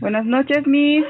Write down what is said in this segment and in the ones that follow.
Buenas noches, Miss.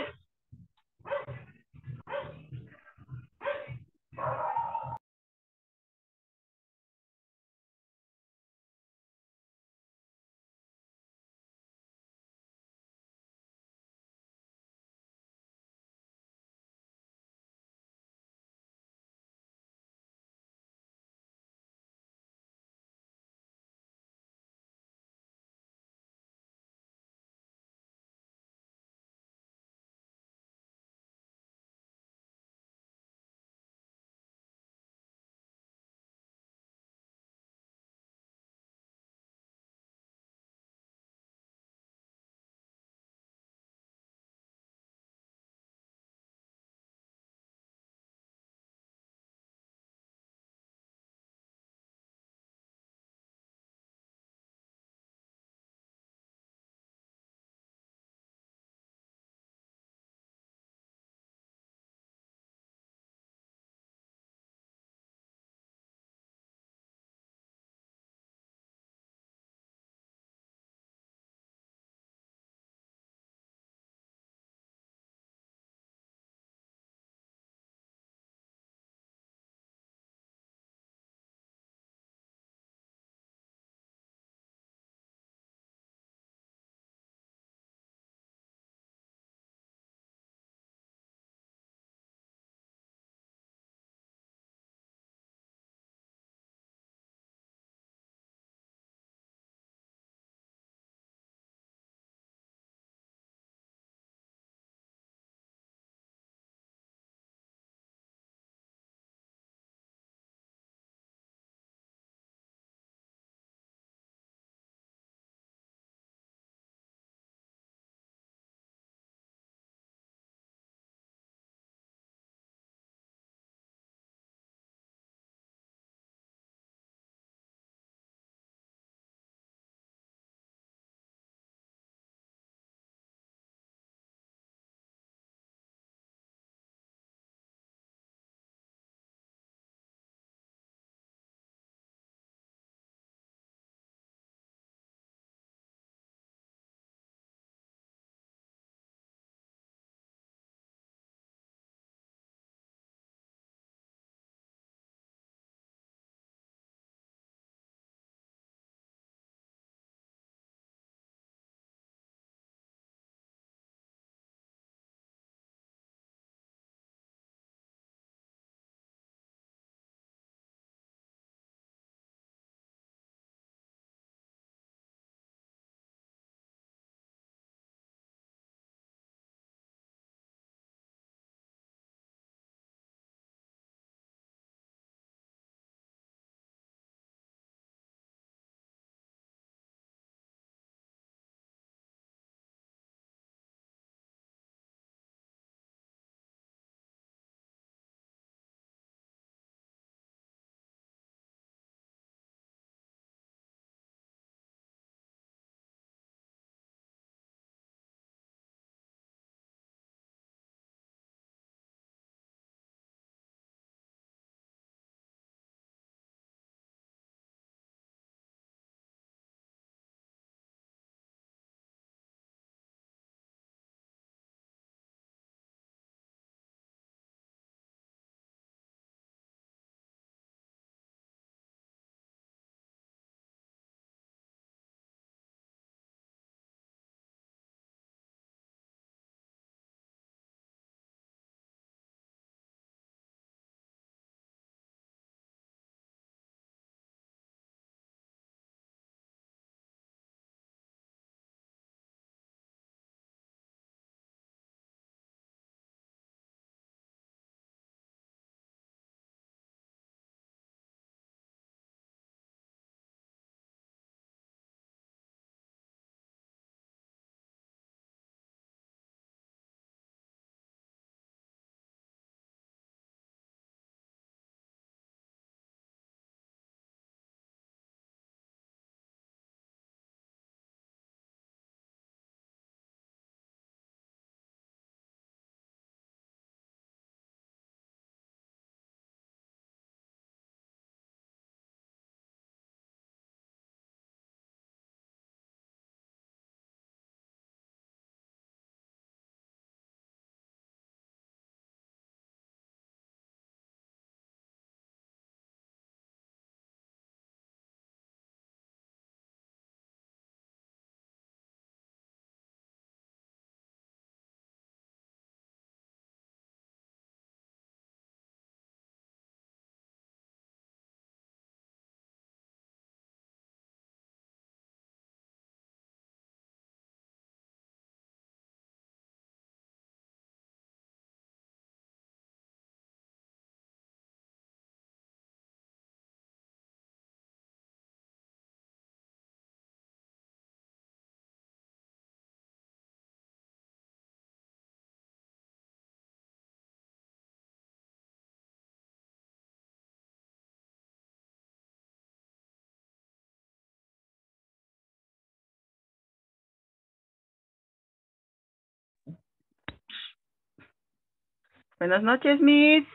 Buenas noches, Miss.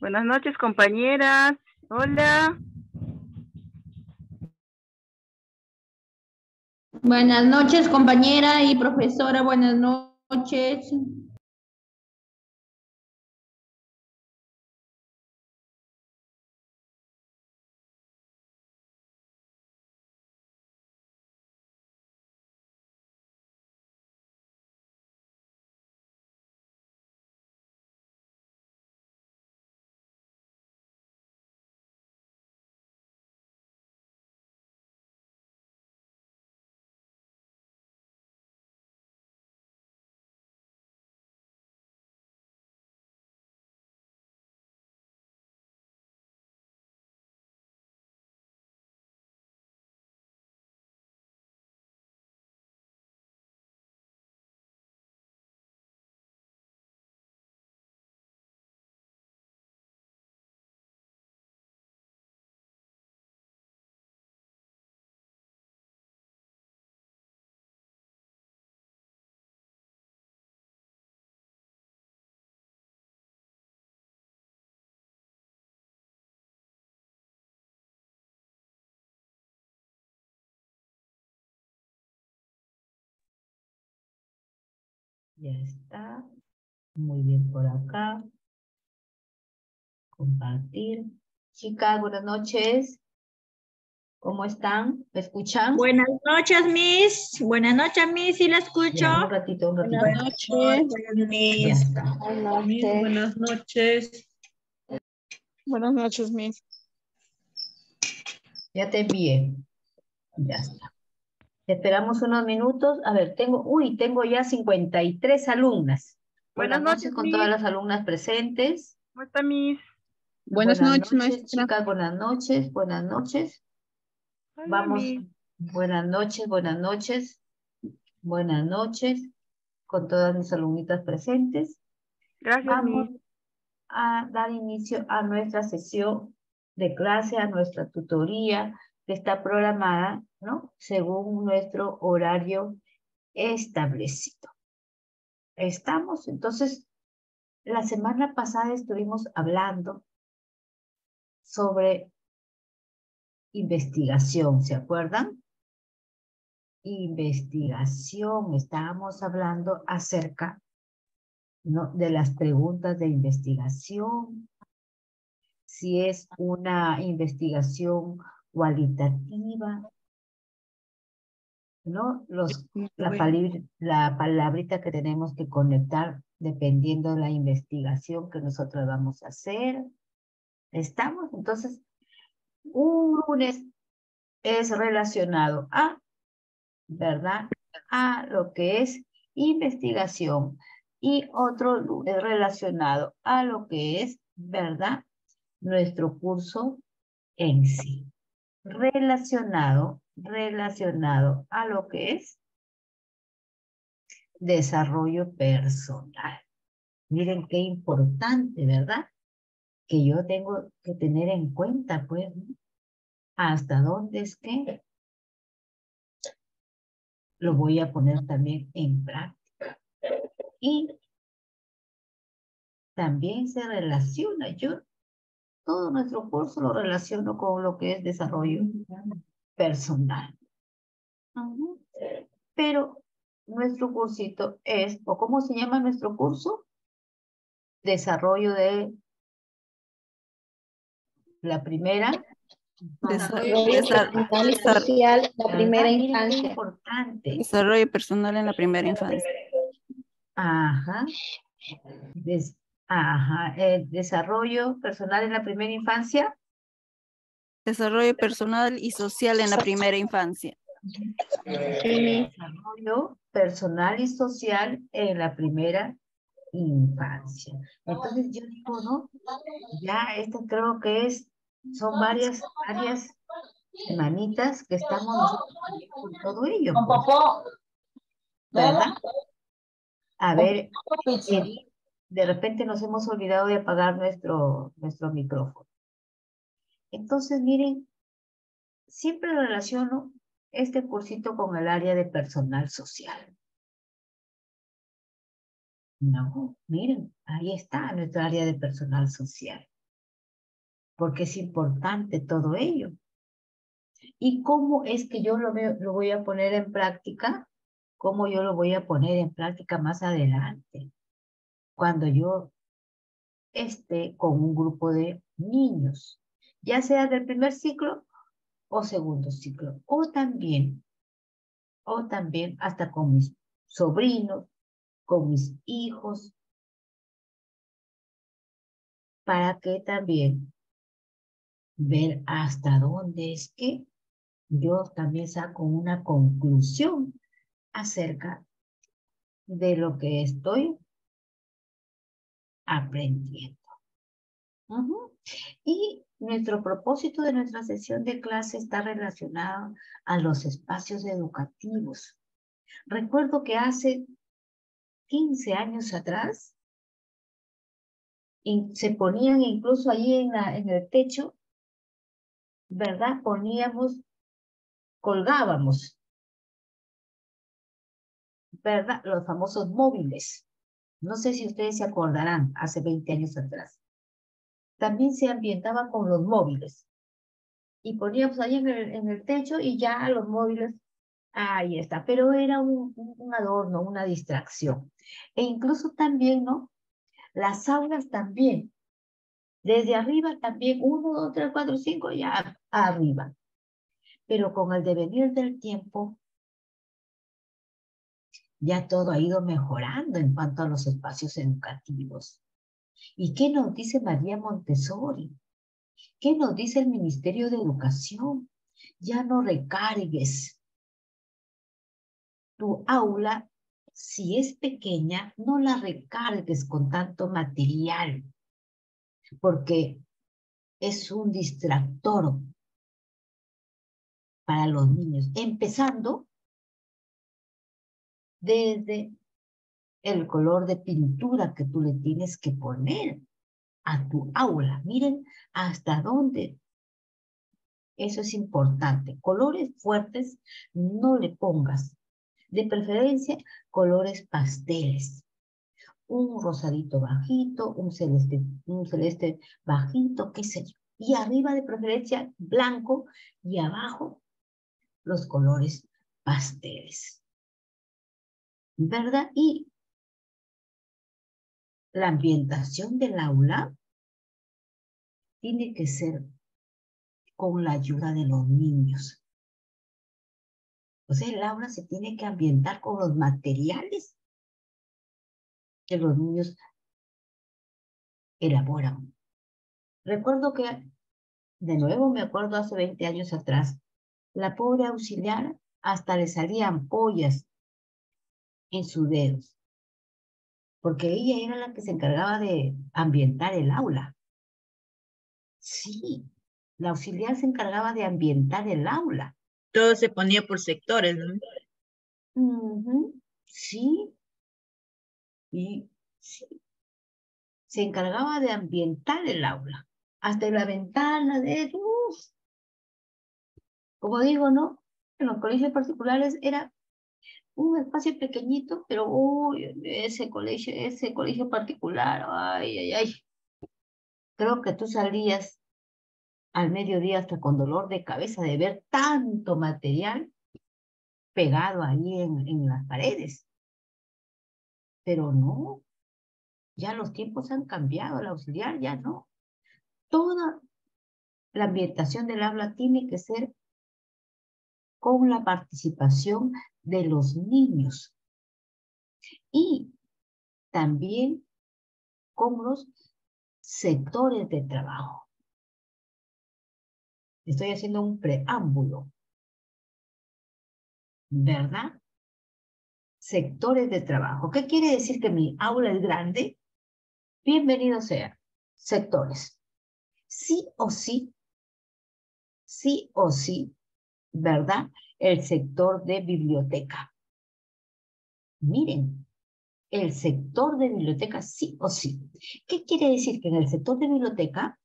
Buenas noches, compañeras. Hola. Buenas noches, compañera y profesora. Buenas noches. Ya está. Muy bien por acá. Compartir. Chicas, buenas noches. ¿Cómo están? ¿Me escuchan? Buenas noches, Miss. Buenas noches, Miss. ¿Sí la escucho? Ya, un ratito, un ratito. Buenas noches. Buenas Miss. está. Miss, Buenas noches. Buenas noches, Miss. Ya te envié. Ya está. Esperamos unos minutos. A ver, tengo, uy, tengo ya 53 alumnas. Buenas noches, con todas las alumnas presentes. ¿Cómo está, Miss? Buenas, noches, maestra. chicas, buenas noches, buenas noches. Hola, Vamos, buenas noches, buenas noches, buenas noches, con todas mis alumnitas presentes. Gracias, Vamos a dar inicio a nuestra sesión de clase, a nuestra tutoría está programada, ¿no? Según nuestro horario establecido. Estamos, entonces, la semana pasada estuvimos hablando sobre investigación, ¿se acuerdan? Investigación, estábamos hablando acerca ¿no? de las preguntas de investigación, si es una investigación cualitativa, ¿no? Los, la, palabra, la palabrita que tenemos que conectar dependiendo de la investigación que nosotros vamos a hacer. ¿Estamos? Entonces, un lunes es relacionado a, ¿verdad? A lo que es investigación y otro lunes relacionado a lo que es, ¿verdad? Nuestro curso en sí. Relacionado, relacionado a lo que es desarrollo personal. Miren qué importante, ¿verdad? Que yo tengo que tener en cuenta, pues, hasta dónde es que lo voy a poner también en práctica. Y también se relaciona, yo todo nuestro curso lo relaciono con lo que es desarrollo personal. Pero nuestro cursito es, o cómo se llama nuestro curso? Desarrollo de la primera. Desarrollo Desarrollo personal social, la ¿verdad? primera infancia. importante. Desarrollo personal en la primera infancia. Ajá. Des- ajá. eh, desarrollo personal en la primera infancia. Desarrollo personal y social en la primera infancia. Desarrollo personal y social en la primera infancia. Entonces yo digo, ¿no? Ya esto creo que es, son varias, varias semanitas que estamos nosotros con todo ello. pues, ¿Verdad? A ver, Edith, de repente nos hemos olvidado de apagar nuestro, nuestro micrófono. Entonces, miren, siempre relaciono este cursito con el área de personal social. No, miren, ahí está nuestra área de personal social. Porque es importante todo ello. ¿Y cómo es que yo lo, lo voy a poner en práctica? ¿Cómo yo lo voy a poner en práctica más adelante? Cuando yo esté con un grupo de niños, ya sea del primer ciclo o segundo ciclo, o también, o también hasta con mis sobrinos, con mis hijos, para que también ver hasta dónde es que yo también saco una conclusión acerca de lo que estoy aprendiendo. Y nuestro propósito de nuestra sesión de clase está relacionado a los espacios educativos. Recuerdo que hace 15 años atrás se ponían incluso allí en, la, en el techo, ¿verdad? Poníamos, colgábamos, ¿verdad? Los famosos móviles. No sé si ustedes se acordarán, hace 20 años atrás también se ambientaba con los móviles. Y poníamos ahí en el, en el techo y ya los móviles, ahí está. Pero era un, un adorno, una distracción. E incluso también, ¿no? Las aulas también. Desde arriba también, uno, dos, tres, cuatro, cinco, ya arriba. Pero con el devenir del tiempo, ya todo ha ido mejorando en cuanto a los espacios educativos. ¿Y qué nos dice María Montessori? ¿Qué nos dice el Ministerio de Educación? Ya no recargues tu aula, si es pequeña, no la recargues con tanto material, porque es un distractor para los niños, empezando desde el color de pintura que tú le tienes que poner a tu aula. Miren hasta dónde. Eso es importante. Colores fuertes no le pongas. De preferencia, colores pasteles. Un rosadito bajito, un celeste, un celeste bajito, qué sé yo. Y arriba de preferencia blanco y abajo los colores pasteles. ¿Verdad? Y la ambientación del aula tiene que ser con la ayuda de los niños. O sea, el aula se tiene que ambientar con los materiales que los niños elaboran. Recuerdo que, de nuevo me acuerdo hace 20 años atrás, la pobre auxiliar hasta le salían pollas en sus dedos porque ella era la que se encargaba de ambientar el aula. Sí, la auxiliar se encargaba de ambientar el aula. Todo se ponía por sectores, ¿no? Sí. Y sí. Se encargaba de ambientar el aula. Hasta la ventana de... Como digo, ¿no? En los colegios particulares era un espacio pequeñito, pero ese colegio, ese colegio particular, ay, ay, ay. Creo que tú salías al mediodía hasta con dolor de cabeza de ver tanto material pegado ahí en, en las paredes. Pero no, ya los tiempos han cambiado, el auxiliar ya no. Toda la ambientación del aula tiene que ser con la participación de los niños y también con los sectores de trabajo. Estoy haciendo un preámbulo, ¿verdad? Sectores de trabajo. ¿Qué quiere decir que mi aula es grande? Bienvenido sea. Sectores. Sí o sí, sí o sí, ¿verdad? el sector de biblioteca. Miren, el sector de biblioteca sí o sí. ¿Qué quiere decir? Que en el sector de biblioteca,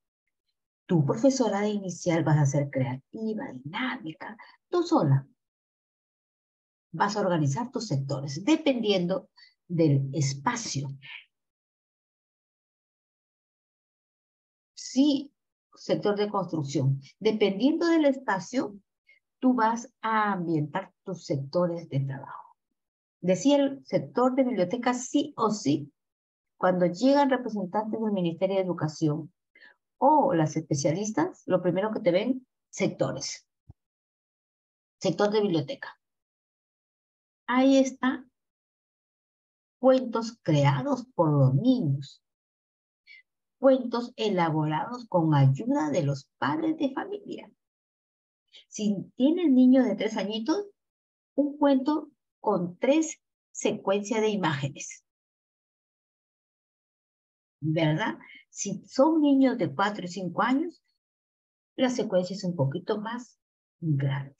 tu profesora de inicial vas a ser creativa, dinámica, tú sola. Vas a organizar tus sectores, dependiendo del espacio. Sí, sector de construcción. Dependiendo del espacio, tú vas a ambientar tus sectores de trabajo. Decía el sector de biblioteca sí o sí, cuando llegan representantes del Ministerio de Educación o las especialistas, lo primero que te ven, sectores. Sector de biblioteca. Ahí está cuentos creados por los niños, cuentos elaborados con ayuda de los padres de familia. Si tienes niño de tres añitos, un cuento con tres secuencias de imágenes. ¿Verdad? Si son niños de cuatro y cinco años, la secuencia es un poquito más grande.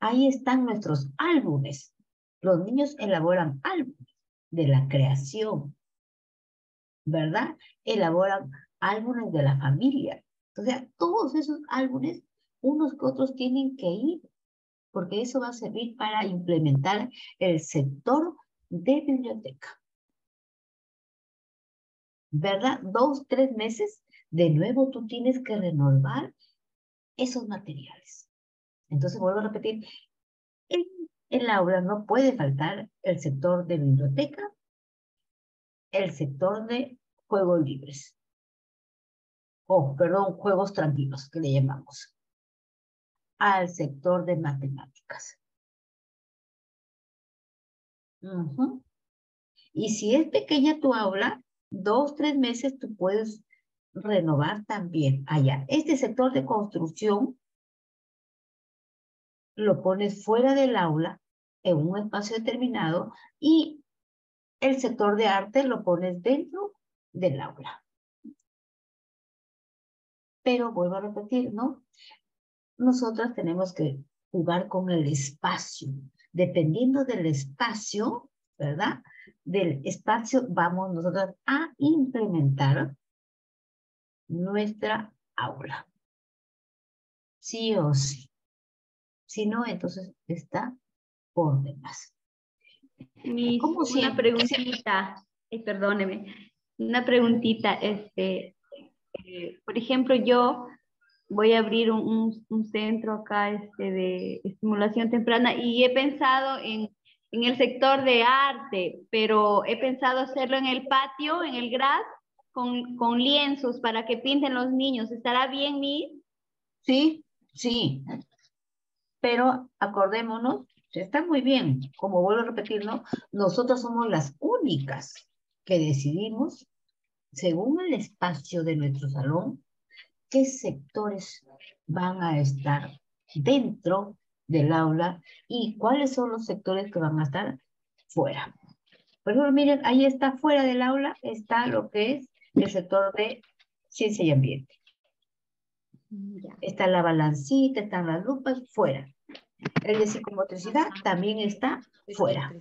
Ahí están nuestros álbumes. Los niños elaboran álbumes de la creación, ¿verdad? Elaboran álbumes de la familia. O todos esos álbumes, unos que otros tienen que ir, porque eso va a servir para implementar el sector de biblioteca. ¿Verdad? Dos, tres meses, de nuevo tú tienes que renovar esos materiales. Entonces, vuelvo a repetir, en el aula no puede faltar el sector de biblioteca, el sector de juegos libres. Oh, perdón, juegos tranquilos, que le llamamos. Al sector de matemáticas. Y si es pequeña tu aula, dos, tres meses tú puedes renovar también allá. Este sector de construcción lo pones fuera del aula en un espacio determinado y el sector de arte lo pones dentro del aula. Pero vuelvo a repetir, ¿no? Nosotras tenemos que jugar con el espacio. Dependiendo del espacio, ¿verdad? Del espacio vamos nosotras a implementar nuestra aula. Sí o sí. Si no, entonces está por demás. Mis, una preguntita, eh, perdóneme, una preguntita, este, eh, por ejemplo, yo voy a abrir un, un, centro acá este, de estimulación temprana y he pensado en, en, el sector de arte, pero he pensado hacerlo en el patio, en el gras, con, con lienzos para que pinten los niños. ¿Estará bien, mi? Sí, sí. Pero acordémonos está muy bien, como vuelvo a repetirlo, nosotros somos las únicas que decidimos, según el espacio de nuestro salón, qué sectores van a estar dentro del aula y cuáles son los sectores que van a estar fuera. Por ejemplo, miren, ahí está fuera del aula, está lo que es el sector de ciencia y ambiente. Está la balancita, están las lupas, fuera. El de psicomotricidad también está fuera.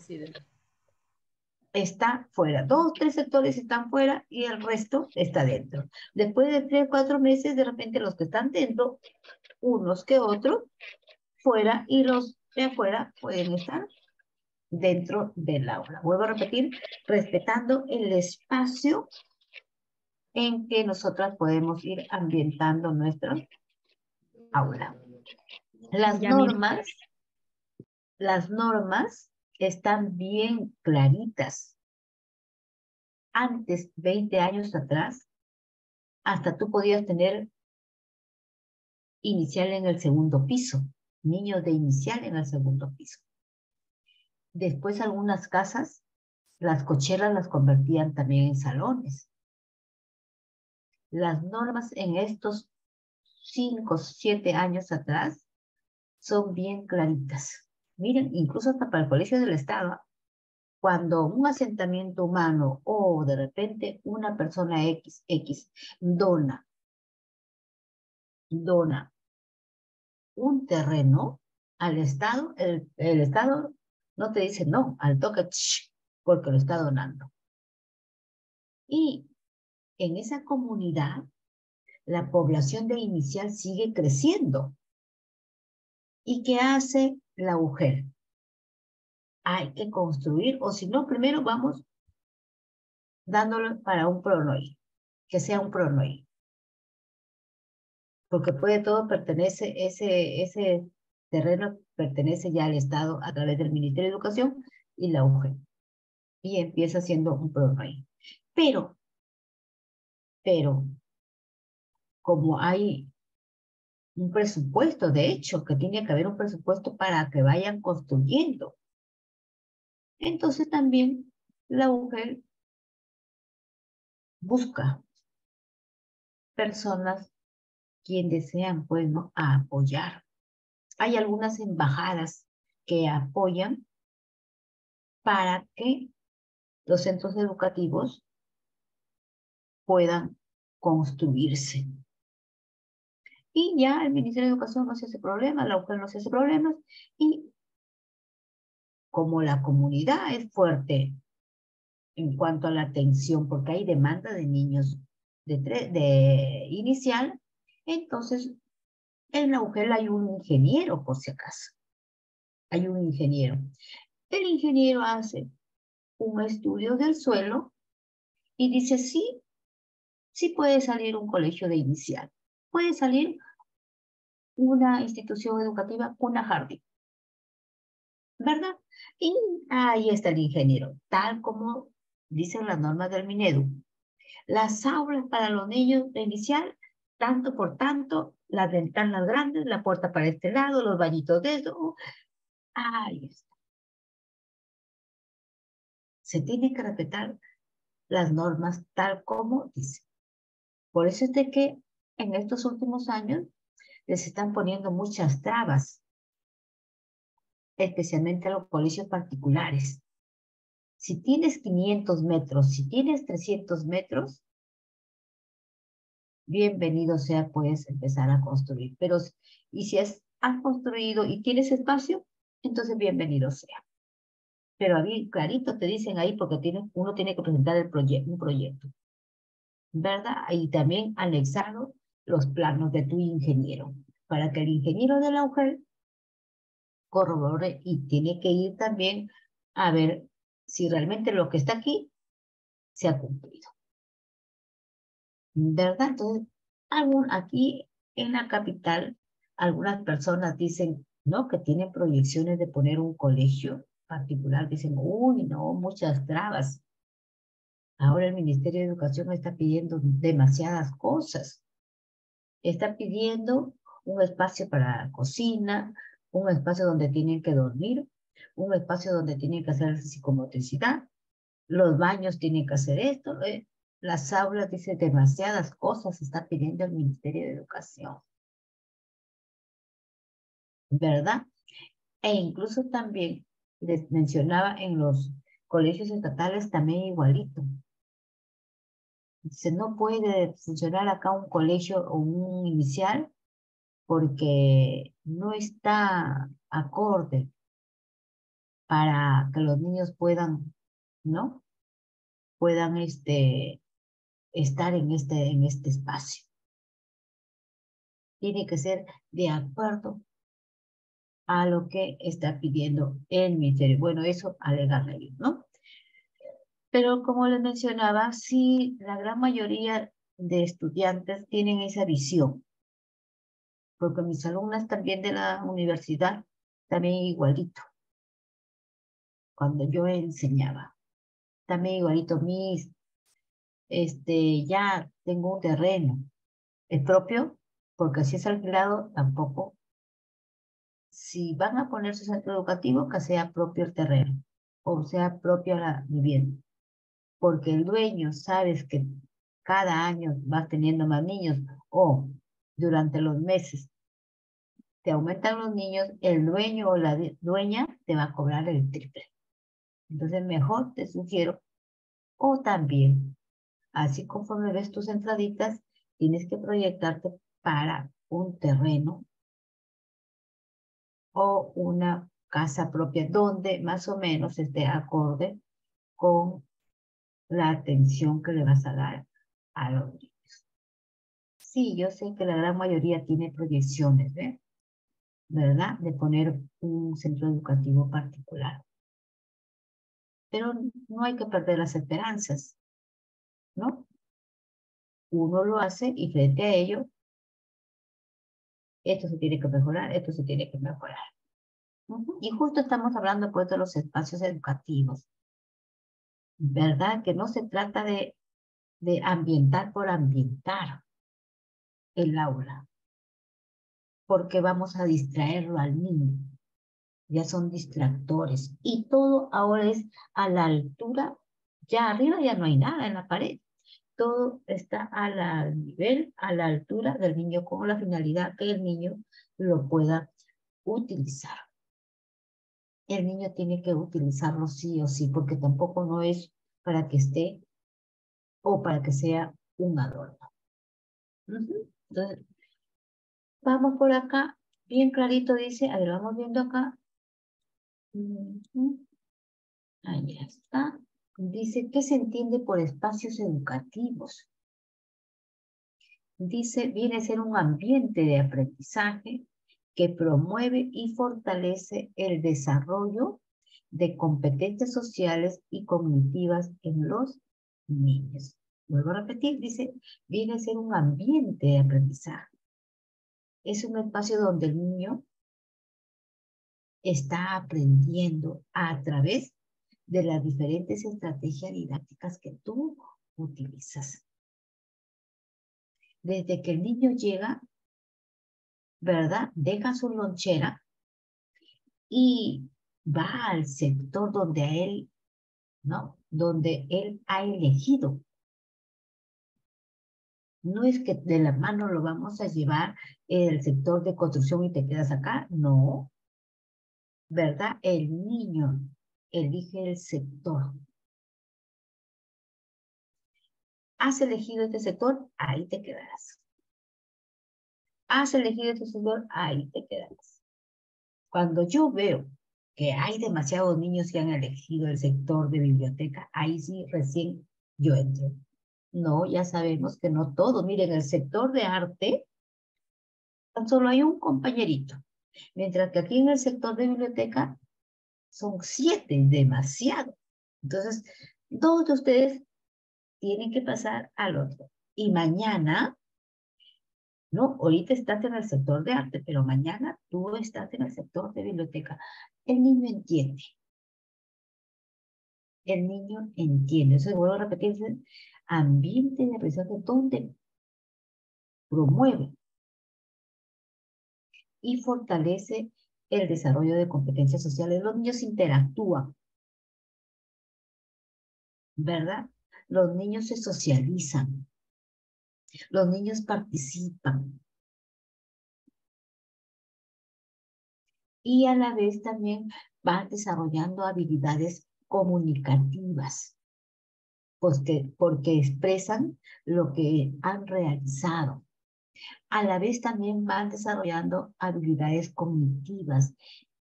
Está fuera. Dos, tres sectores están fuera y el resto está dentro. Después de tres, cuatro meses, de repente los que están dentro, unos que otros, fuera y los de afuera pueden estar dentro del aula. Vuelvo a repetir, respetando el espacio en que nosotras podemos ir ambientando nuestra aula. Las normas, las normas están bien claritas. Antes, 20 años atrás, hasta tú podías tener inicial en el segundo piso, niños de inicial en el segundo piso. Después algunas casas, las cocheras las convertían también en salones. Las normas en estos cinco, siete años atrás son bien claritas. Miren, incluso hasta para el Colegio del Estado, cuando un asentamiento humano o de repente una persona X, X dona, dona un terreno al Estado, el, el Estado no te dice no, al toque, porque lo está donando. Y en esa comunidad, la población de inicial sigue creciendo. ¿Y qué hace la mujer? hay que construir, o si no, primero vamos dándolo para un pronoy, que sea un pronoy. Porque puede todo pertenece, ese, ese terreno pertenece ya al Estado a través del Ministerio de Educación y la UGE. Y empieza siendo un pronoy. Pero, pero, como hay un presupuesto, de hecho, que tiene que haber un presupuesto para que vayan construyendo. Entonces también la mujer busca personas quien desean, pues. A apoyar. Hay algunas embajadas que apoyan para que los centros educativos puedan construirse. Y ya el Ministerio de Educación no se hace problema, la UCL no se hace problemas, y como la comunidad es fuerte en cuanto a la atención, porque hay demanda de niños de, de inicial, entonces en la UGEL hay un ingeniero, por si acaso. Hay un ingeniero. El ingeniero hace un estudio del suelo y dice, sí, sí puede salir un colegio de inicial. Puede salir una institución educativa, una jardín. ¿Verdad? Y ahí está el ingeniero, tal como dicen las normas del Minedu. Las aulas para los niños de inicial, tanto por tanto, las ventanas grandes, la puerta para este lado, los bañitos de eso. Ahí está. Se tiene que respetar las normas tal como dice. Por eso es de que en estos últimos años les están poniendo muchas trabas, especialmente a los colegios particulares. Si tienes 500 metros, si tienes 300 metros, bienvenido sea, puedes empezar a construir. Pero, y si has, construido y tienes espacio, entonces bienvenido sea. Pero bien clarito te dicen ahí porque tiene, uno tiene que presentar el proyecto, un proyecto. ¿Verdad? Y también anexado los planos de tu ingeniero, para que el ingeniero de la corrobore y tiene que ir también a ver si realmente lo que está aquí se ha cumplido. ¿Verdad? Entonces, algún, aquí en la capital, algunas personas dicen, ¿no? Que tienen proyecciones de poner un colegio particular. Dicen, uy, no, muchas trabas. Ahora el Ministerio de Educación está pidiendo demasiadas cosas está pidiendo un espacio para cocina, un espacio donde tienen que dormir, un espacio donde tienen que hacer psicomotricidad, los baños tienen que hacer esto, las aulas, dice, demasiadas cosas está pidiendo el Ministerio de Educación. ¿Verdad? E incluso también les mencionaba en los colegios estatales también igualito. Dice, no puede funcionar acá un colegio o un inicial porque no está acorde para que los niños puedan, ¿no? Puedan este, estar en este, en este espacio. Tiene que ser de acuerdo a lo que está pidiendo el ministerio. Bueno, eso alegan ellos, ¿no? Pero como les mencionaba, sí, la gran mayoría de estudiantes tienen esa visión, porque mis alumnas también de la universidad, también igualito, cuando yo enseñaba, también igualito, mis, este, ya tengo un terreno, el propio, porque si es alquilado, tampoco. Si van a poner su centro educativo, que sea propio el terreno, o sea propia la vivienda porque el dueño sabes que cada año vas teniendo más niños o durante los meses te aumentan los niños, el dueño o la dueña te va a cobrar el triple. Entonces mejor te sugiero, o también, así conforme ves tus entraditas, tienes que proyectarte para un terreno o una casa propia donde más o menos esté acorde con la atención que le vas a dar a los niños. Sí, yo sé que la gran mayoría tiene proyecciones, ¿verdad? De poner un centro educativo particular. pero no hay que perder las esperanzas, ¿no? Uno lo hace y frente a ello, esto se tiene que mejorar, esto se tiene que mejorar. Y justo estamos hablando pues de los espacios educativos. ¿Verdad? Que no se trata de, de ambientar por ambientar el aula, porque vamos a distraerlo al niño. Ya son distractores y todo ahora es a la altura, ya arriba ya no hay nada en la pared. Todo está al nivel, a la altura del niño con la finalidad que el niño lo pueda utilizar el niño tiene que utilizarlo sí o sí, porque tampoco no es para que esté o para que sea un adorno. Entonces, vamos por acá, bien clarito dice, a ver, vamos viendo acá. Ahí está. Dice, ¿qué se entiende por espacios educativos? Dice, viene a ser un ambiente de aprendizaje que promueve y fortalece el desarrollo de competencias sociales y cognitivas en los niños. Vuelvo a repetir, dice, viene a ser un ambiente de aprendizaje. Es un espacio donde el niño está aprendiendo a través de las diferentes estrategias didácticas que tú utilizas. Desde que el niño llega ¿verdad? Deja su lonchera y va al sector donde a él, ¿no? Donde él ha elegido. No es que de la mano lo vamos a llevar el sector de construcción y te quedas acá, no. ¿Verdad? El niño elige el sector. Has elegido este sector, ahí te quedarás has elegido este sector, ahí te quedas. Cuando yo veo que hay demasiados niños que han elegido el sector de biblioteca, ahí sí recién yo entro. No, ya sabemos que no todo. Miren, el sector de arte, tan solo hay un compañerito. Mientras que aquí en el sector de biblioteca son siete, demasiado. Entonces, dos de ustedes tienen que pasar al otro. Y mañana ¿no? Ahorita estás en el sector de arte, pero mañana tú estás en el sector de biblioteca. El niño entiende. El niño entiende. Eso vuelvo a repetir, ese ambiente de aprendizaje donde promueve y fortalece el desarrollo de competencias sociales. Los niños interactúan, ¿verdad? Los niños se socializan. Los niños participan. Y a la vez también van desarrollando habilidades comunicativas, porque, porque expresan lo que han realizado. A la vez también van desarrollando habilidades cognitivas,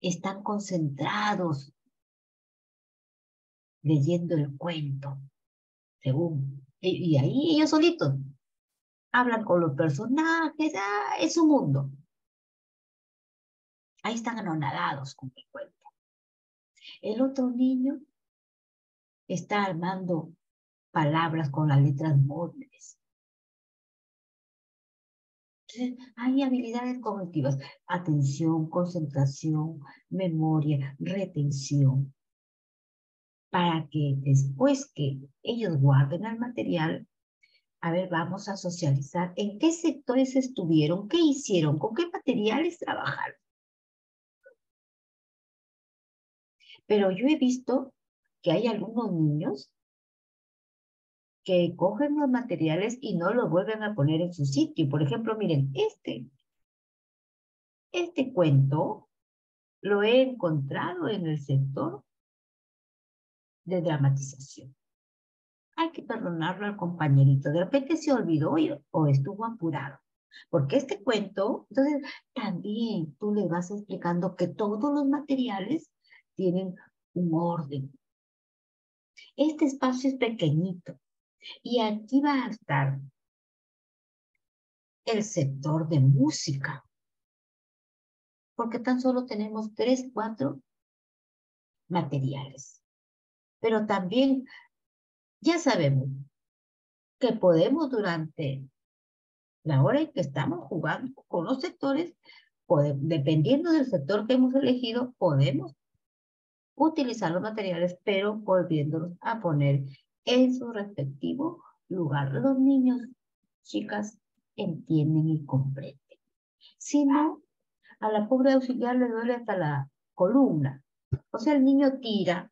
están concentrados leyendo el cuento, según. Y, y ahí ellos solitos hablan con los personajes, ah, es su mundo. Ahí están anonadados con el cuento. El otro niño está armando palabras con las letras móviles. hay habilidades cognitivas, atención, concentración, memoria, retención, para que después que ellos guarden el material, a ver, vamos a socializar. ¿En qué sectores estuvieron? ¿Qué hicieron? ¿Con qué materiales trabajaron? Pero yo he visto que hay algunos niños que cogen los materiales y no los vuelven a poner en su sitio. Por ejemplo, miren, este, este cuento lo he encontrado en el sector de dramatización hay que perdonarlo al compañerito. De repente se olvidó o estuvo apurado. Porque este cuento, entonces también tú le vas explicando que todos los materiales tienen un orden. Este espacio es pequeñito y aquí va a estar el sector de música. Porque tan solo tenemos tres, cuatro materiales. Pero también ya sabemos que podemos durante la hora en que estamos jugando con los sectores, dependiendo del sector que hemos elegido, podemos utilizar los materiales, pero volviéndolos a poner en su respectivo lugar. Los niños, chicas, entienden y comprenden. Si no, a la pobre auxiliar le duele hasta la columna. O sea, el niño tira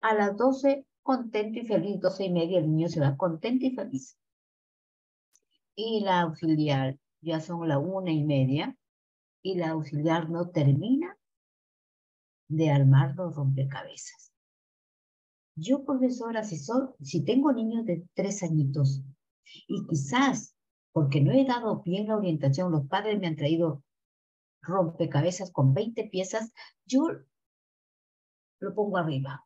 a las 12 contento y feliz, 12 y media, el niño se va contento y feliz. Y la auxiliar, ya son las una y media, y la auxiliar no termina de armar los rompecabezas. Yo, profesora, si, si tengo niños de tres añitos y quizás porque no he dado bien la orientación, los padres me han traído rompecabezas con 20 piezas, yo lo pongo arriba.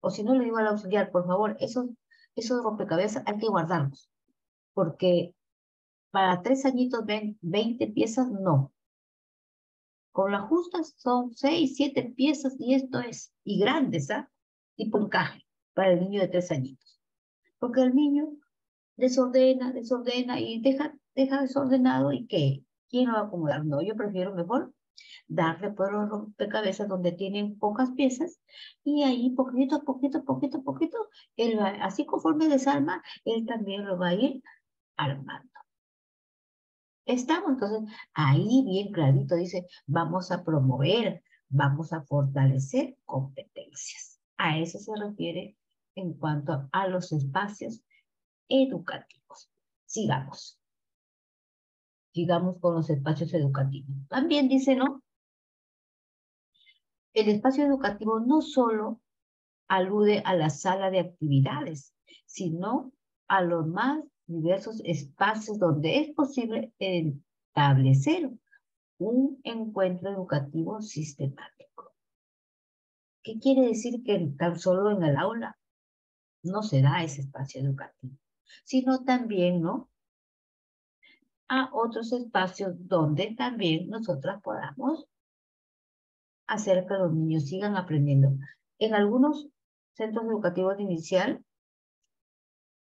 O si no, le digo al auxiliar, por favor, esos, esos rompecabezas hay que guardarlos. Porque para tres añitos, 20 piezas, no. Con las justas son seis, siete piezas y esto es, y grandes, ¿ah? Tipo encaje para el niño de tres añitos. Porque el niño desordena, desordena y deja, deja desordenado y ¿qué? ¿Quién lo va a acomodar? No, yo prefiero mejor darle por los rompecabezas donde tienen pocas piezas y ahí poquito, poquito, poquito, poquito, él va, así conforme desarma, él también lo va a ir armando. Estamos entonces ahí bien clarito, dice, vamos a promover, vamos a fortalecer competencias. A eso se refiere en cuanto a los espacios educativos. Sigamos. Sigamos con los espacios educativos. También dice, ¿no? El espacio educativo no solo alude a la sala de actividades, sino a los más diversos espacios donde es posible establecer un encuentro educativo sistemático. ¿Qué quiere decir que tan solo en el aula no se da ese espacio educativo, sino también, ¿no? A otros espacios donde también nosotras podamos hacer que los niños sigan aprendiendo. En algunos centros educativos de inicial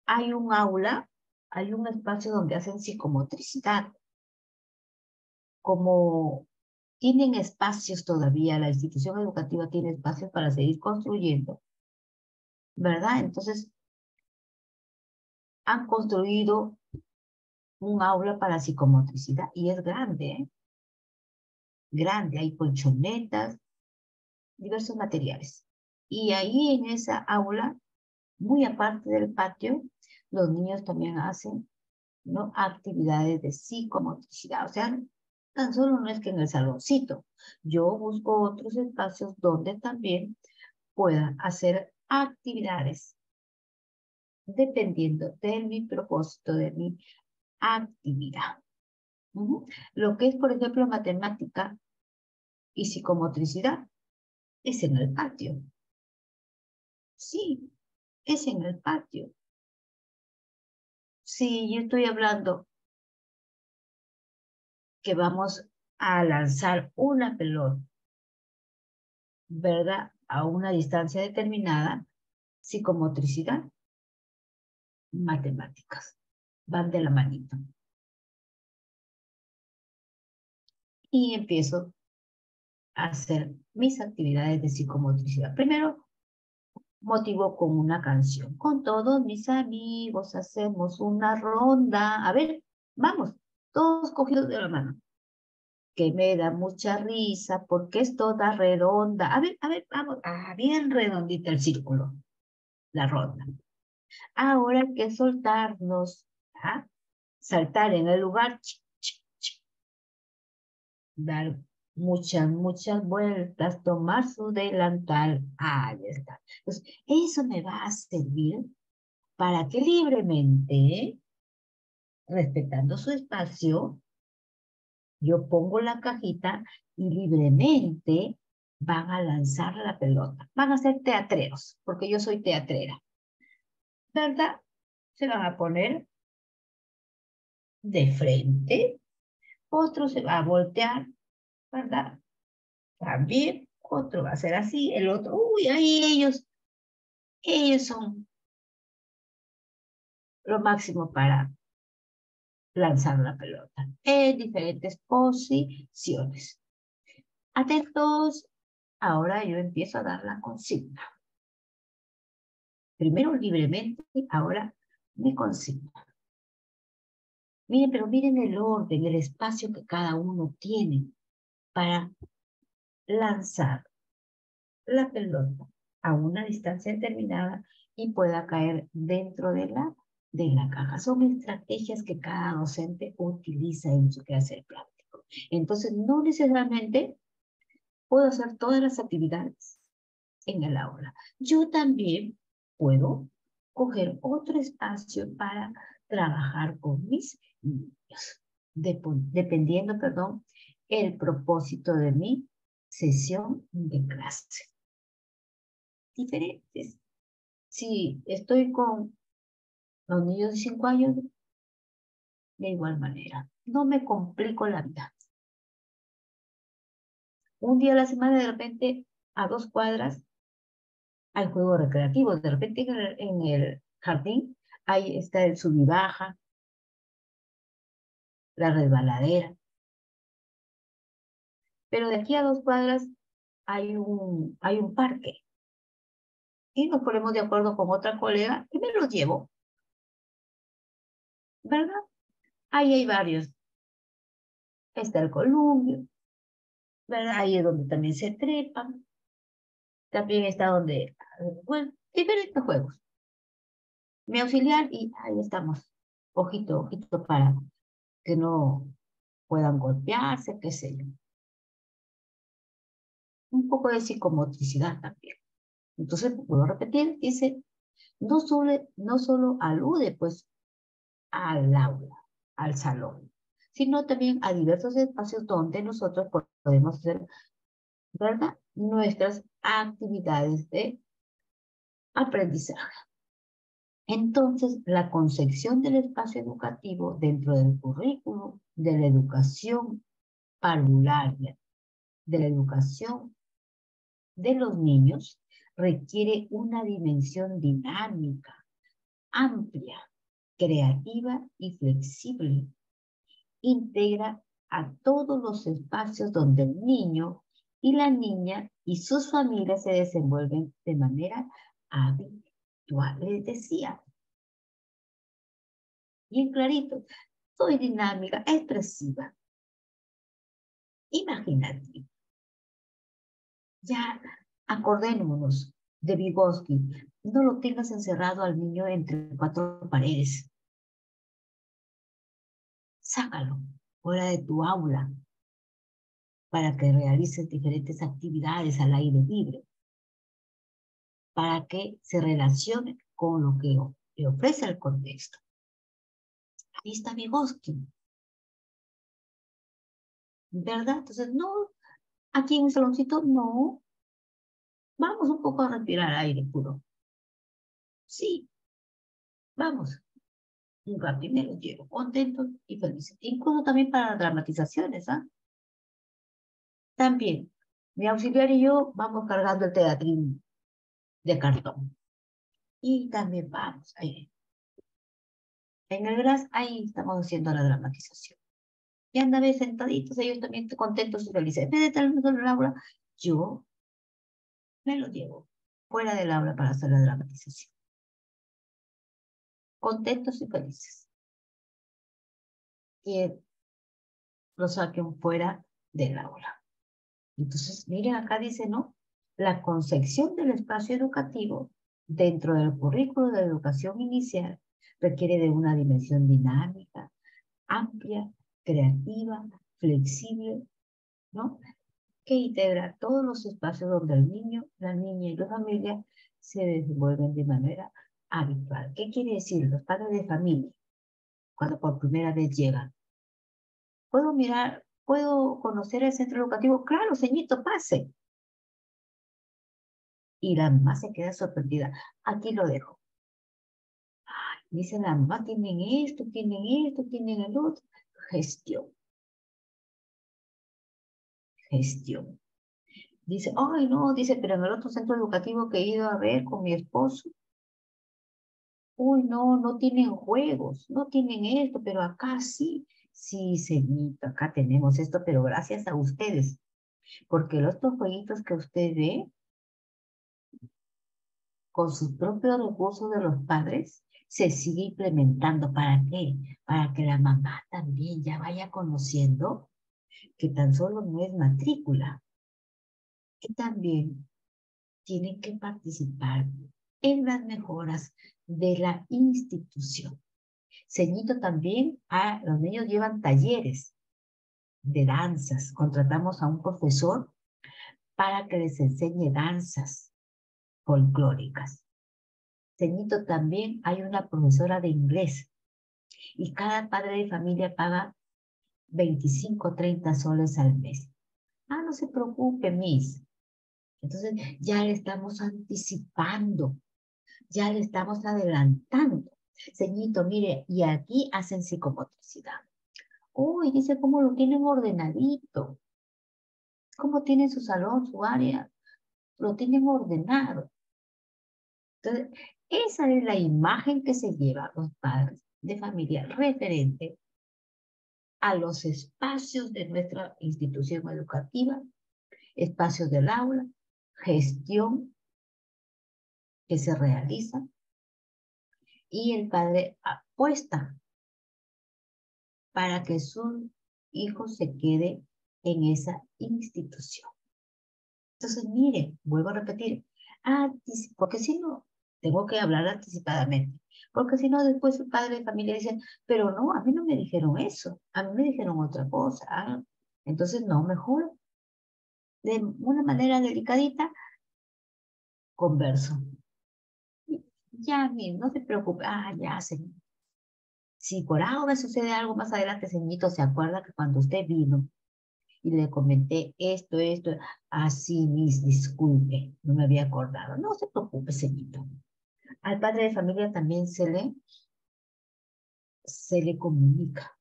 hay un aula hay un espacio donde hacen psicomotricidad. Como tienen espacios todavía, la institución educativa tiene espacios para seguir construyendo, ¿verdad? Entonces, han construido un aula para psicomotricidad y es grande, ¿eh? Grande, hay colchonetas, diversos materiales. Y ahí en esa aula, muy aparte del patio, los niños también hacen ¿no? actividades de psicomotricidad. O sea, tan solo no es que en el saloncito. Yo busco otros espacios donde también puedan hacer actividades dependiendo de mi propósito, de mi actividad. Lo que es, por ejemplo, matemática y psicomotricidad es en el patio. Sí, es en el patio. Sí, yo estoy hablando que vamos a lanzar una pelota, ¿verdad? A una distancia determinada, psicomotricidad, matemáticas, van de la manita. Y empiezo a hacer mis actividades de psicomotricidad. Primero, motivo con una canción. Con todos mis amigos hacemos una ronda. A ver, vamos, todos cogidos de la mano. Que me da mucha risa porque es toda redonda. A ver, a ver, vamos. Ah, bien redondita el círculo. La ronda. Ahora hay que soltarnos. ¿Ah? Saltar en el lugar. Dar muchas, muchas vueltas, tomar su delantal. Ahí está. Eso me va a servir para que libremente, respetando su espacio, yo pongo la cajita y libremente van a lanzar la pelota. Van a ser teatreros, porque yo soy teatrera. ¿Verdad? Se van a poner de frente, otro se va a voltear ¿verdad? También otro va a ser así, el otro, uy, ahí ellos, ellos son lo máximo para lanzar la pelota en diferentes posiciones. Atentos, ahora yo empiezo a dar la consigna. Primero libremente, ahora mi consigna. Miren, pero miren el orden, el espacio que cada uno tiene para lanzar la pelota a una distancia determinada y pueda caer dentro de la, de la caja. Son estrategias que cada docente utiliza en su quehacer práctico. Entonces, no necesariamente puedo hacer todas las actividades en el aula. Yo también puedo coger otro espacio para trabajar con mis niños, dependiendo, perdón, el propósito de mi sesión de clase. Diferentes. Si estoy con los niños de 5 años, de igual manera. No me complico la vida. Un día a la semana, de repente, a dos cuadras, hay juegos recreativos. De repente, en el, jardín, ahí está el sub y baja, la resbaladera. Pero de aquí a dos cuadras hay un, hay un parque. Y nos ponemos de acuerdo con otra colega y me los llevo. ¿Verdad? Ahí hay varios. Está el columbio, ¿verdad? Ahí es donde también se trepan. También está donde, bueno, diferentes juegos. Mi auxiliar y ahí estamos. Ojito, ojito para que no puedan golpearse, qué sé yo un poco de psicomotricidad también. Entonces, puedo repetir, dice, no solo, no solo alude pues al aula, al salón, sino también a diversos espacios donde nosotros podemos hacer, ¿verdad? Nuestras actividades de aprendizaje. Entonces, la concepción del espacio educativo dentro del currículo, de la educación parvularia, de la educación de los niños requiere una dimensión dinámica, amplia, creativa y flexible. Integra a todos los espacios donde el niño y la niña y sus familias se desenvuelven de manera Les decía, bien clarito, soy dinámica, expresiva, imaginativa, ya acordémonos de Vygotsky. No lo tengas encerrado al niño entre cuatro paredes. Sácalo fuera de tu aula para que realices diferentes actividades al aire libre, para que se relacione con lo que le ofrece el contexto. Ahí está Vygotsky. ¿Verdad? Entonces, no Aquí en el saloncito, no. Vamos un poco a respirar aire puro. Sí. Vamos. Un rato y me los llevo contentos y felices. Incluso también para dramatizaciones, ¿ah? También, mi auxiliar y yo vamos cargando el teatrín de cartón. Y también vamos ahí. En el GRAS, ahí estamos haciendo la dramatización y andan sentaditos, ellos también contentos y felices. En vez de estar en el aula, yo me lo llevo fuera del aula para hacer la dramatización. Contentos y felices. Y lo saquen fuera del aula. Entonces, miren, acá dice, ¿no? La concepción del espacio educativo dentro del currículo de educación inicial requiere de una dimensión dinámica, amplia creativa, flexible, ¿no? Que integra todos los espacios donde el niño, la niña y la familia se desenvuelven de manera habitual. ¿Qué quiere decir? Los padres de familia, cuando por primera vez llegan. ¿Puedo mirar, puedo conocer el centro educativo? Claro, señito, pase. Y la mamá se queda sorprendida. Aquí lo dejo. Dice la mamá, tienen esto, tienen esto, tienen el otro gestión. Gestión. Dice, ay no, dice, pero en el otro centro educativo que he ido a ver con mi esposo, uy, no, no tienen juegos, no tienen esto, pero acá sí. Sí, señorito, acá tenemos esto, pero gracias a ustedes. Porque los otros jueguitos que usted ve, con sus propios recursos de los padres, se sigue implementando. ¿Para qué? Para que la mamá también ya vaya conociendo que tan solo no es matrícula, que también tienen que participar en las mejoras de la institución. Ceñito también, a, los niños llevan talleres de danzas. Contratamos a un profesor para que les enseñe danzas folclóricas. Ceñito también hay una profesora de inglés y cada padre de familia paga 25 30 soles al mes. Ah, no se preocupe, Miss. Entonces ya le estamos anticipando, ya le estamos adelantando. Ceñito, mire, y aquí hacen psicomotricidad. Uy, dice cómo lo tienen ordenadito. Cómo tiene su salón, su área. Lo tienen ordenado. Entonces, esa es la imagen que se lleva los padres de familia referente a los espacios de nuestra institución educativa, espacios del aula, gestión que se realiza y el padre apuesta para que su hijo se quede en esa institución. Entonces, mire, vuelvo a repetir, porque si no, tengo que hablar anticipadamente, porque si no, después el padre de familia dice, pero no, a mí no me dijeron eso, a mí me dijeron otra cosa. Ah, entonces, no, mejor de una manera delicadita, converso. Ya, no se preocupe. Ah, ya, señor. Si por algo me sucede algo más adelante, señorito, se acuerda que cuando usted vino y le comenté esto, esto, así, mis, disculpe, no me había acordado. No se preocupe, señorito. Al padre de familia también se le, se le comunica.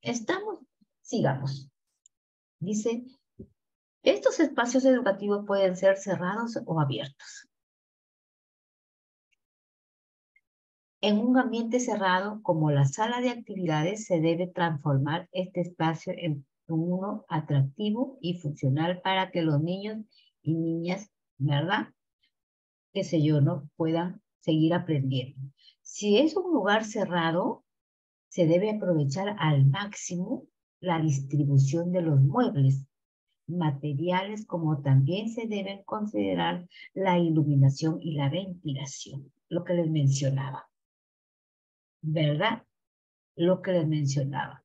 Estamos, sigamos. Dice, estos espacios educativos pueden ser cerrados o abiertos. En un ambiente cerrado como la sala de actividades se debe transformar este espacio en uno atractivo y funcional para que los niños y niñas, ¿verdad? Qué sé yo, ¿no? Puedan seguir aprendiendo. Si es un lugar cerrado, se debe aprovechar al máximo la distribución de los muebles, materiales, como también se deben considerar la iluminación y la ventilación, lo que les mencionaba. ¿verdad? Lo que les mencionaba.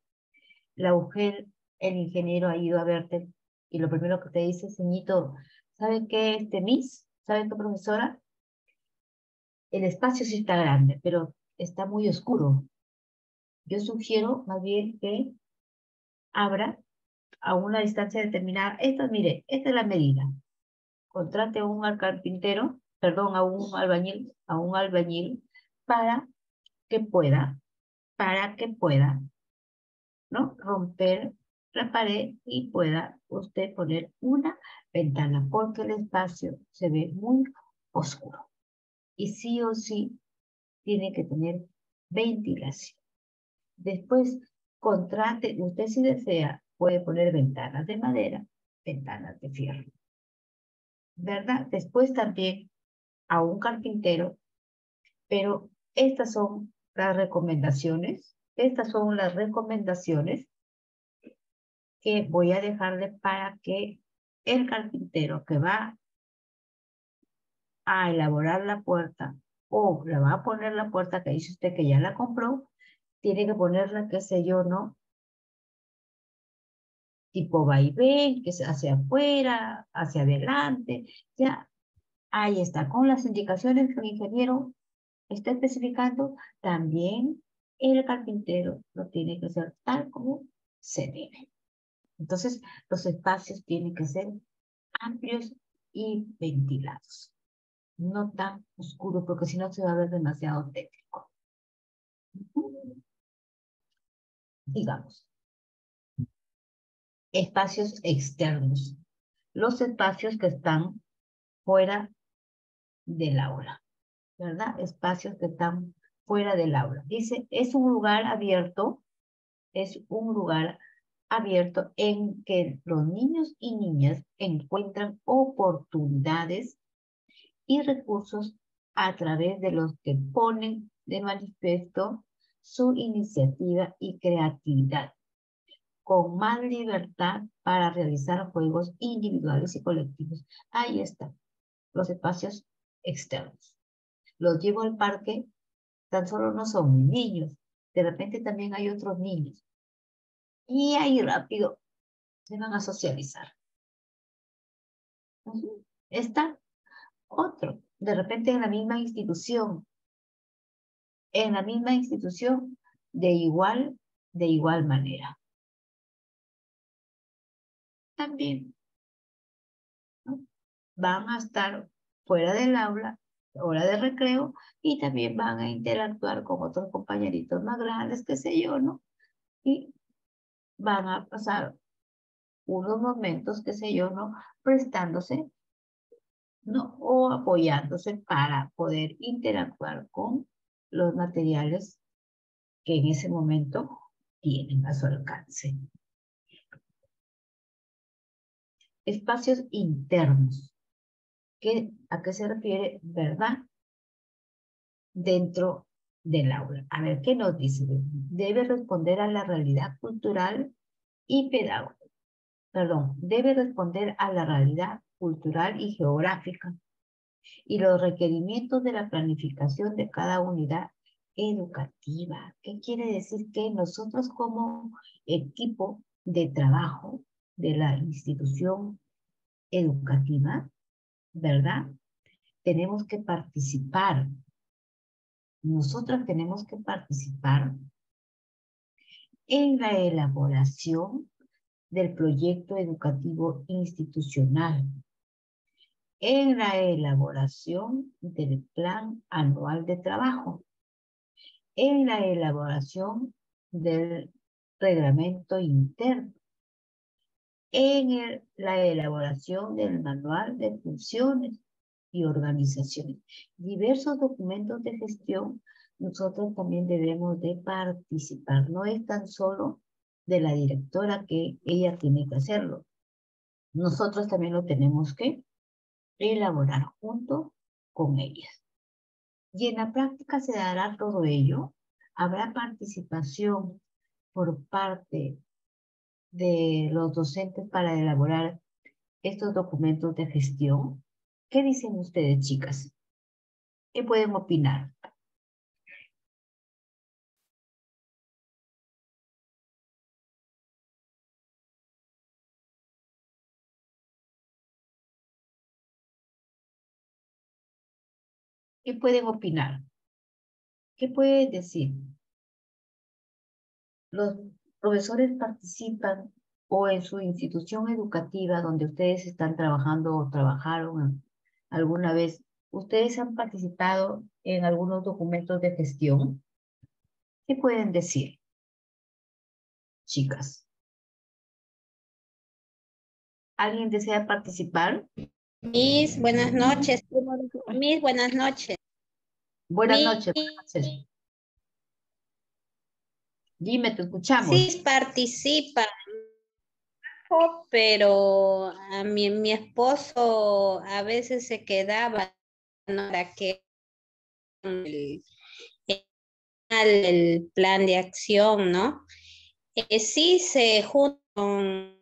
La mujer, el ingeniero ha ido a verte y lo primero que te dice, señito, ¿sabe qué, este Miss? ¿Sabe qué, profesora? El espacio sí está grande, pero está muy oscuro. Yo sugiero más bien que abra a una distancia determinada. Esta, mire, esta es la medida. Contrate a un carpintero, perdón, a un albañil, a un albañil para que pueda, para que pueda, ¿no? Romper la pared y pueda usted poner una ventana, porque el espacio se ve muy oscuro. Y sí o sí tiene que tener ventilación. Después, contrate, usted si desea, puede poner ventanas de madera, ventanas de fierro. ¿Verdad? Después también a un carpintero, pero estas son las recomendaciones. Estas son las recomendaciones que voy a dejarle para que el carpintero que va a elaborar la puerta o le va a poner la puerta que dice usted que ya la compró, tiene que ponerla, qué sé yo, ¿no? Tipo vaivén, que se hacia afuera, hacia adelante, ya. Ahí está, con las indicaciones que el ingeniero está especificando, también el carpintero lo tiene que hacer tal como se debe. Entonces, los espacios tienen que ser amplios y ventilados. No tan oscuros, porque si no se va a ver demasiado técnico. Digamos. Espacios externos. los espacios que están fuera del aula, ¿verdad? Espacios que están fuera del aula. Dice, es un lugar abierto, es un lugar abierto en que los niños y niñas encuentran oportunidades y recursos a través de los que ponen de manifiesto su iniciativa y creatividad, con más libertad para realizar juegos individuales y colectivos. Ahí están los espacios externos. Los llevo al parque, tan solo no son niños, de repente también hay otros niños. Y ahí rápido se van a socializar. Está otro, de repente en la misma institución, en la misma institución, de igual, de igual manera. También van a estar fuera del aula, hora de recreo, y también van a interactuar con otros compañeritos más grandes, qué sé yo, ¿no? Y van a pasar unos momentos, qué sé yo, ¿no? Prestándose ¿no? o apoyándose para poder interactuar con los materiales que en ese momento tienen a su alcance. Espacios internos. ¿Qué, ¿A qué se refiere? ¿Verdad? Dentro del aula. A ver, ¿qué nos dice? Debe responder a la realidad cultural y pedagógica. Perdón, debe responder a la realidad cultural y geográfica y los requerimientos de la planificación de cada unidad educativa. ¿Qué quiere decir? Que nosotros como equipo de trabajo de la institución educativa, ¿verdad? Tenemos que participar. Nosotros tenemos que participar en la elaboración del proyecto educativo institucional en la elaboración del plan anual de trabajo, en la elaboración del reglamento interno, en la elaboración del manual de funciones y organizaciones. Diversos documentos de gestión, nosotros también debemos de participar. No es tan solo de la directora que ella tiene que hacerlo. Nosotros también lo tenemos que elaborar junto con ellas. Y en la práctica se dará todo ello. Habrá participación por parte de los docentes para elaborar estos documentos de gestión. ¿Qué dicen ustedes, chicas? ¿Qué pueden opinar? ¿Qué pueden opinar? ¿Qué pueden decir? Los profesores participan o en su institución educativa donde ustedes están trabajando o trabajaron alguna vez, ¿ustedes han participado en algunos documentos de gestión? ¿Qué pueden decir? Chicas. ¿Alguien desea participar? Mis, buenas noches. Mis, buenas noches. Buenas noches. Dime, te escuchamos. Sí, participa, pero a mi, mi esposo a veces se quedaba para que el, el, plan de acción, ¿no? Eh, sí se juntan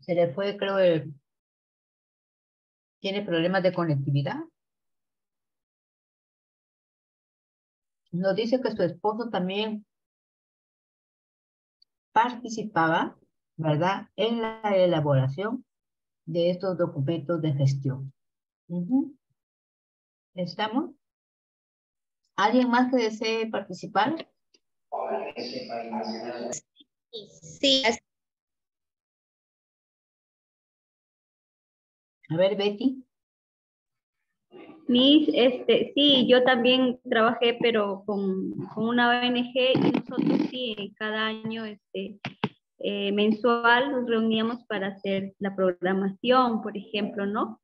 Se le fue, creo, el... ¿Tiene problemas de conectividad? Nos dice que su esposo también participaba, ¿verdad?, en la elaboración de estos documentos de gestión. ¿Estamos? ¿Alguien más que desee participar? Sí, A ver, Betty. Mis, este, sí, yo también trabajé, pero con, con, una ONG y nosotros sí, cada año, este, eh, mensual, nos reuníamos para hacer la programación, por ejemplo, ¿no?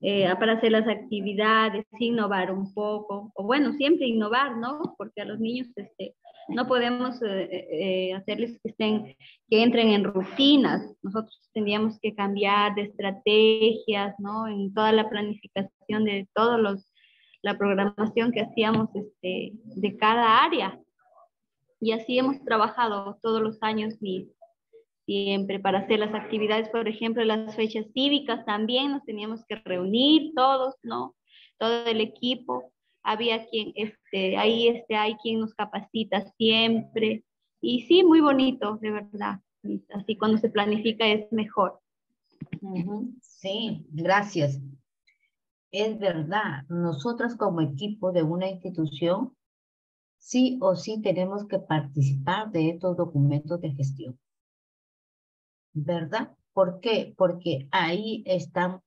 Eh, para hacer las actividades, innovar un poco, o bueno, siempre innovar, ¿no? Porque a los niños, este, no podemos eh, hacerles que estén, que entren en rutinas. Nosotros tendríamos que cambiar de estrategias, ¿no? En toda la planificación de todos los, la programación que hacíamos este, de cada área. Y así hemos trabajado todos los años siempre para hacer las actividades, por ejemplo, las fechas cívicas también nos teníamos que reunir todos, ¿no? Todo el equipo había quien, este, ahí este, hay quien nos capacita siempre. Y sí, muy bonito, de verdad. Así cuando se planifica es mejor. Sí, gracias. Es verdad, nosotras como equipo de una institución, sí o sí tenemos que participar de estos documentos de gestión. ¿Verdad? ¿Por qué? Porque ahí están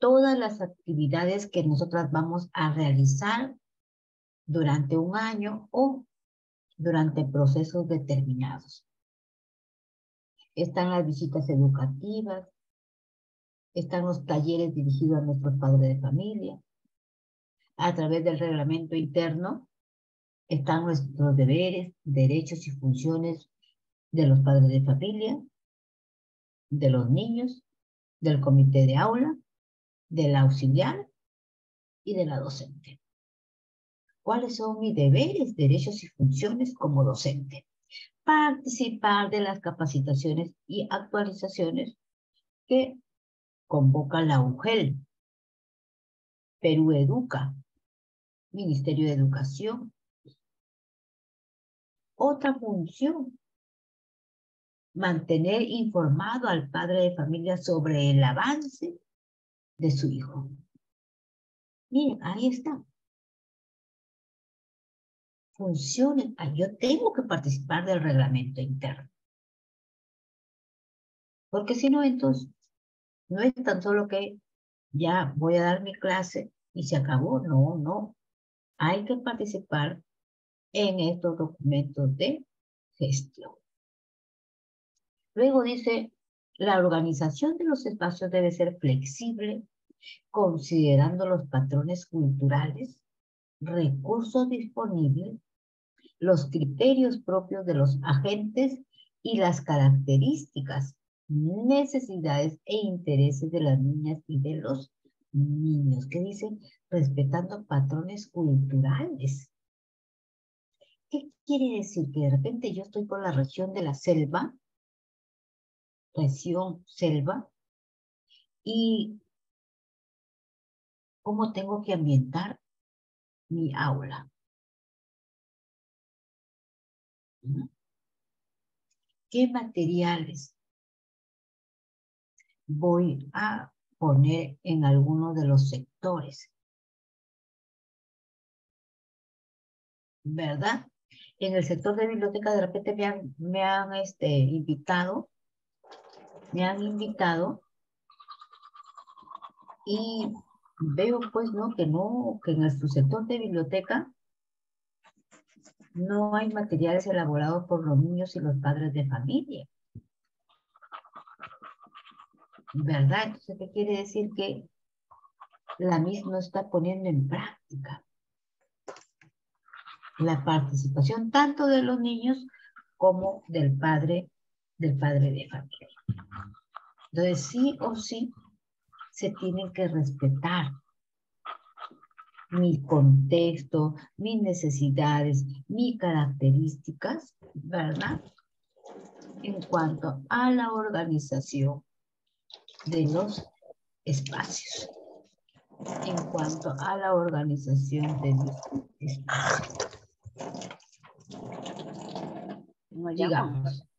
todas las actividades que nosotras vamos a realizar durante un año o durante procesos determinados. Están las visitas educativas, están los talleres dirigidos a nuestros padres de familia. A través del reglamento interno están nuestros deberes, derechos y funciones de los padres de familia, de los niños, del comité de aula del auxiliar y de la docente. ¿Cuáles son mis deberes, derechos y funciones como docente? Participar de las capacitaciones y actualizaciones que convoca la UGEL, Perú Educa, Ministerio de Educación. Otra función, mantener informado al padre de familia sobre el avance de su hijo. Miren, ahí está. Funciones. Yo tengo que participar del reglamento interno. Porque si no, entonces, no es tan solo que ya voy a dar mi clase y se acabó. No, no. Hay que participar en estos documentos de gestión. Luego dice, la organización de los espacios debe ser flexible, considerando los patrones culturales, recursos disponibles, los criterios propios de los agentes y las características, necesidades e intereses de las niñas y de los niños. ¿Qué dicen? Respetando patrones culturales. ¿Qué quiere decir? Que de repente yo estoy con la región de la selva, región selva, y cómo tengo que ambientar mi aula. ¿Qué materiales voy a poner en alguno de los sectores? ¿Verdad? En el sector de biblioteca de repente me han, me han este, invitado, me han invitado y veo pues no que no que en nuestro sector de biblioteca no hay materiales elaborados por los niños y los padres de familia. ¿Verdad? Entonces, ¿qué quiere decir? Que la misma está poniendo en práctica la participación tanto de los niños como del padre, del padre de familia. Entonces, sí o sí, se tienen que respetar mi contexto, mis necesidades, mis características, ¿verdad? En cuanto a la organización de los espacios. En cuanto a la organización de los espacios. Digamos.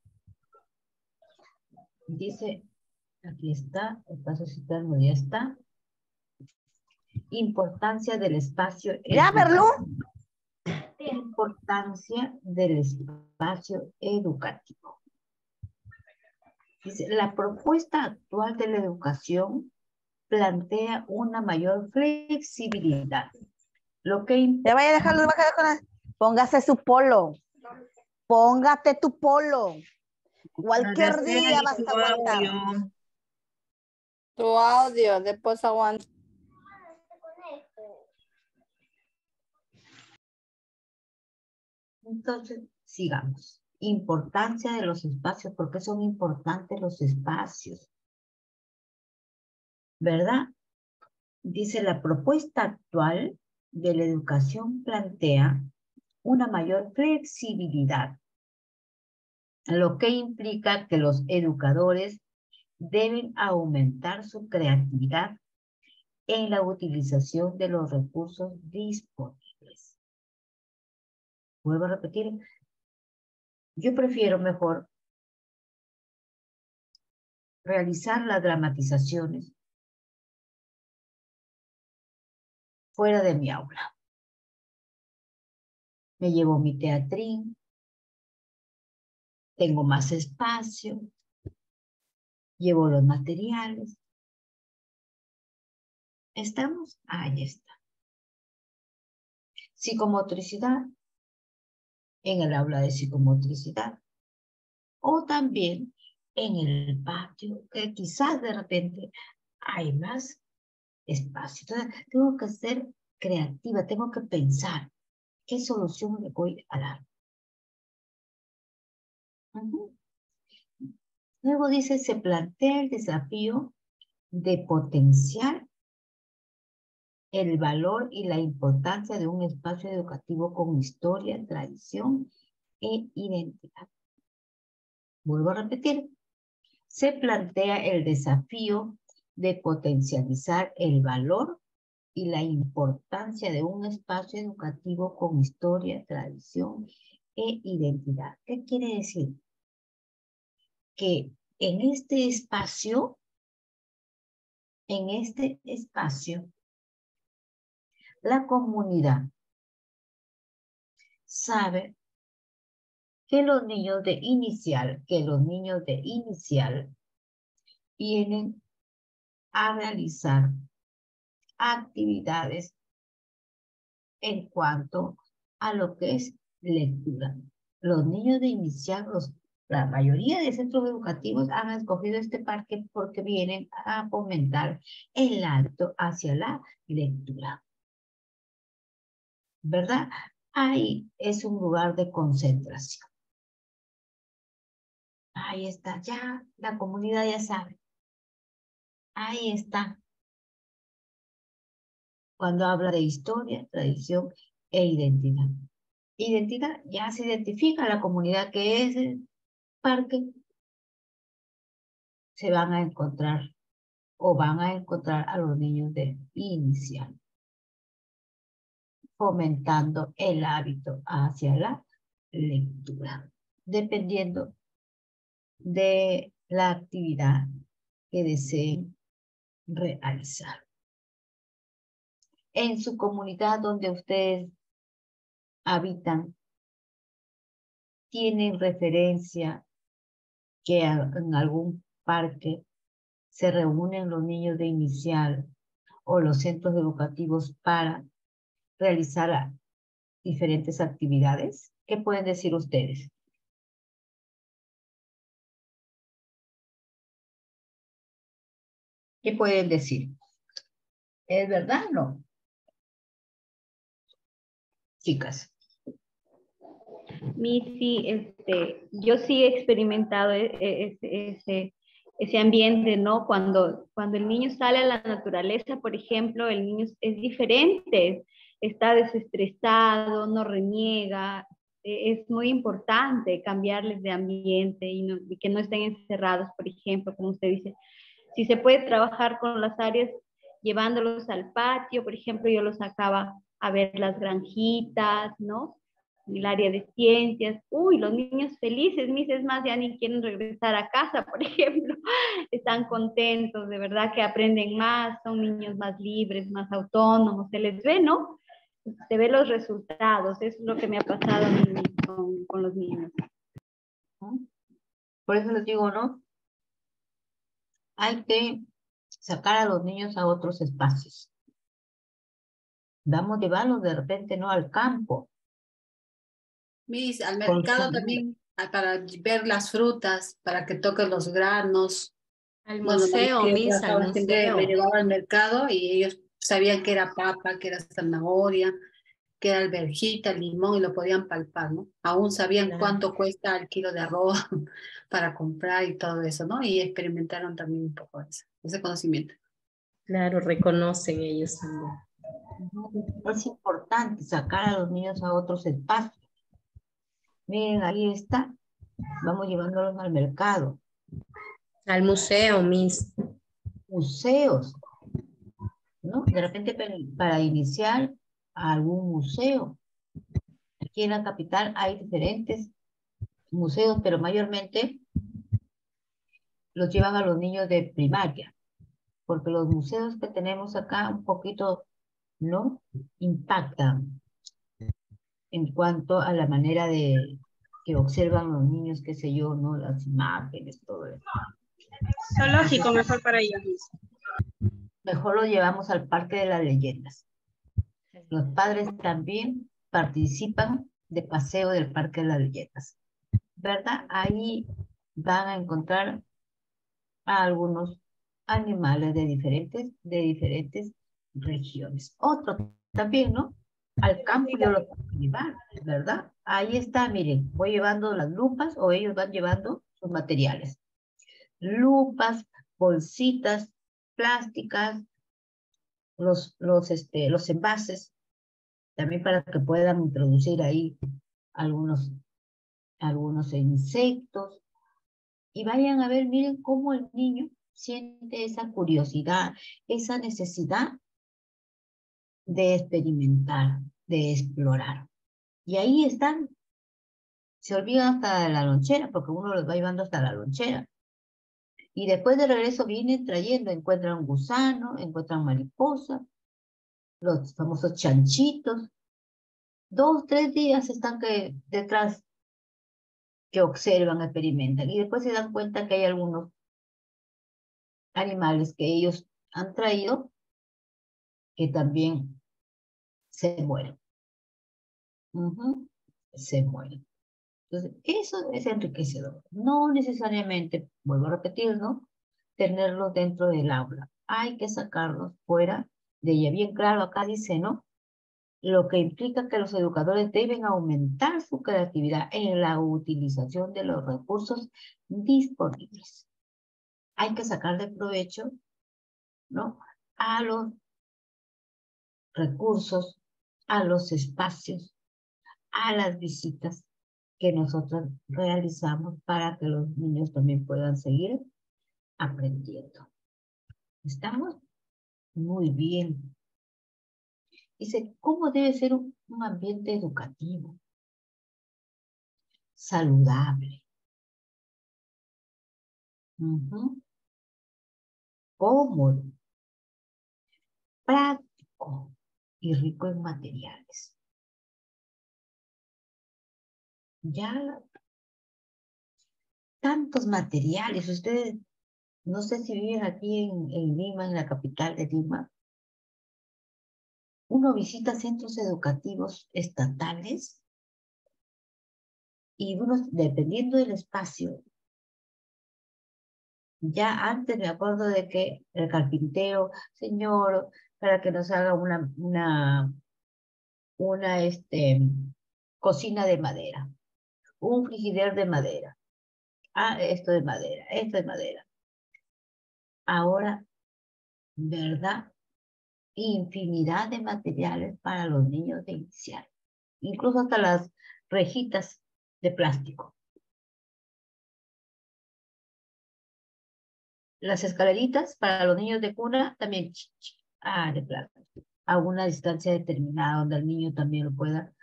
Dice Aquí está, el paso citarlo ya está. Importancia del espacio. ¿Ya, verlo? Importancia del espacio educativo. Dice, la propuesta actual de la educación plantea una mayor flexibilidad. Lo que Te vaya a dejar con la... Póngase su polo. Póngate tu polo. Cualquier día vas a aguantar. Tu audio, después aguanta. Entonces, sigamos. Importancia de los espacios, ¿por qué son importantes los espacios? ¿Verdad? Dice, la propuesta actual de la educación plantea una mayor flexibilidad, lo que implica que los educadores deben aumentar su creatividad en la utilización de los recursos disponibles. Vuelvo a repetir, yo prefiero mejor realizar las dramatizaciones fuera de mi aula. Me llevo mi teatrín, tengo más espacio, llevo los materiales. ¿Estamos? Ahí está. Psicomotricidad, en el aula de psicomotricidad. O también en el patio, que quizás de repente hay más espacio. Entonces, tengo que ser creativa, tengo que pensar qué solución le voy a dar. Luego dice, se plantea el desafío de potenciar el valor y la importancia de un espacio educativo con historia, tradición e identidad. Vuelvo a repetir, se plantea el desafío de potencializar el valor y la importancia de un espacio educativo con historia, tradición e identidad. ¿Qué quiere decir? Que en este espacio, en este espacio, la comunidad sabe que los niños de inicial, que los niños de inicial vienen a realizar actividades en cuanto a lo que es lectura. Los niños de inicial, la mayoría de centros educativos han escogido este parque porque vienen a fomentar el alto hacia la lectura. ¿Verdad? Ahí es un lugar de concentración. Ahí está, ya la comunidad ya sabe. Ahí está. Cuando habla de historia, tradición e identidad. Identidad, ya se identifica la comunidad que es el parque. Se van a encontrar o van a encontrar a los niños de inicial, fomentando el hábito hacia la lectura, dependiendo de la actividad que deseen realizar. En su comunidad donde ustedes habitan, tienen referencia que en algún parque se reúnen los niños de inicial o los centros educativos para realizar diferentes actividades? ¿Qué pueden decir ustedes? ¿Qué pueden decir? ¿Es verdad o no? Chicas. Mi, sí, este, yo sí he experimentado e, e, ese, ese, ambiente, ¿no? Cuando, cuando el niño sale a la naturaleza, por ejemplo, el niño es diferente, está desestresado, no reniega, e, es muy importante cambiarles de ambiente y, y, que no estén encerrados, por ejemplo, como usted dice, si se puede trabajar con las áreas llevándolos al patio, por ejemplo, yo los sacaba a ver las granjitas, ¿no? En el área de ciencias. Uy, los niños felices, mis es más, ya ni quieren regresar a casa, por ejemplo. Están contentos, de verdad que aprenden más, son niños más libres, más autónomos, se les ve, ¿no? Se ve los resultados, eso es lo que me ha pasado con, con los niños. Por eso les digo, ¿no? hay que sacar a los niños a otros espacios. Vamos a llevarlos de repente no al campo. Mis, al mercado también para ver las frutas, para que toquen los granos. Al museo, mis, al museo. Me llevaba al mercado y ellos sabían que era papa, que era zanahoria, que era alberjita, limón y lo podían palpar, ¿no? Aún sabían cuánto cuesta el kilo de arroz para comprar y todo eso, ¿no? Y experimentaron también un poco eso, ese conocimiento. Claro, reconocen ellos también. Es importante sacar a los niños a otros espacios. Miren, ahí está. Vamos llevándolos al mercado. Al museo, mis. Museos. ¿No? De repente para iniciar a algún museo. Aquí en la capital hay diferentes museos, pero mayormente los llevan a los niños de primaria, porque los museos que tenemos acá un poquito no impactan en cuanto a la manera de que observan los niños, qué sé yo, ¿no? Las imágenes, todo eso. Zoológico, mejor para ellos. Mejor lo llevamos al Parque de las Leyendas. Los padres también participan de paseo del Parque de las Leyendas. ¿Verdad? Ahí van a encontrar a algunos animales de diferentes, de diferentes regiones. Otro también, ¿no? Al campo yo lo puedo llevar, ¿verdad? Ahí está, miren, voy llevando las lupas o ellos van llevando sus materiales. Lupas, bolsitas plásticas, los, los, este, los envases, también para que puedan introducir ahí algunos, algunos insectos. Y vayan a ver, miren cómo el niño siente esa curiosidad, esa necesidad de experimentar, de explorar. Y ahí están. Se olvidan hasta la lonchera, porque uno los va llevando hasta la lonchera. Y después de regreso vienen trayendo, encuentran gusano, encuentran mariposa, los famosos chanchitos. Dos, tres días están que, detrás que observan, experimentan y después se dan cuenta que hay algunos animales que ellos han traído que también se mueren. Se mueren. Entonces, eso es enriquecedor. No necesariamente, vuelvo a repetir, ¿no? Tenerlos dentro del aula. Hay que sacarlos fuera de ella. Bien claro, acá dice, ¿no? Lo que implica que los educadores deben aumentar su creatividad en la utilización de los recursos disponibles. Hay que sacar de provecho, ¿no? A los recursos, a los espacios, a las visitas que nosotros realizamos para que los niños también puedan seguir aprendiendo. ¿Estamos? Muy bien. Dice, ¿cómo debe ser un, ambiente educativo? Saludable. Cómodo. Práctico y rico en materiales. Ya tantos materiales. Ustedes no sé si viven aquí en, Lima, en la capital de Lima. Uno visita centros educativos estatales y uno, dependiendo del espacio, ya antes me acuerdo de que el carpintero, señor, para que nos haga una, una, una este, cocina de madera, un frigider de madera. Ah, esto de madera, esto de madera ahora, ¿verdad? Infinidad de materiales para los niños de inicial, incluso hasta las rejitas de plástico. Las escaleritas para los niños de cuna también, ah, de a una distancia determinada donde el niño también lo pueda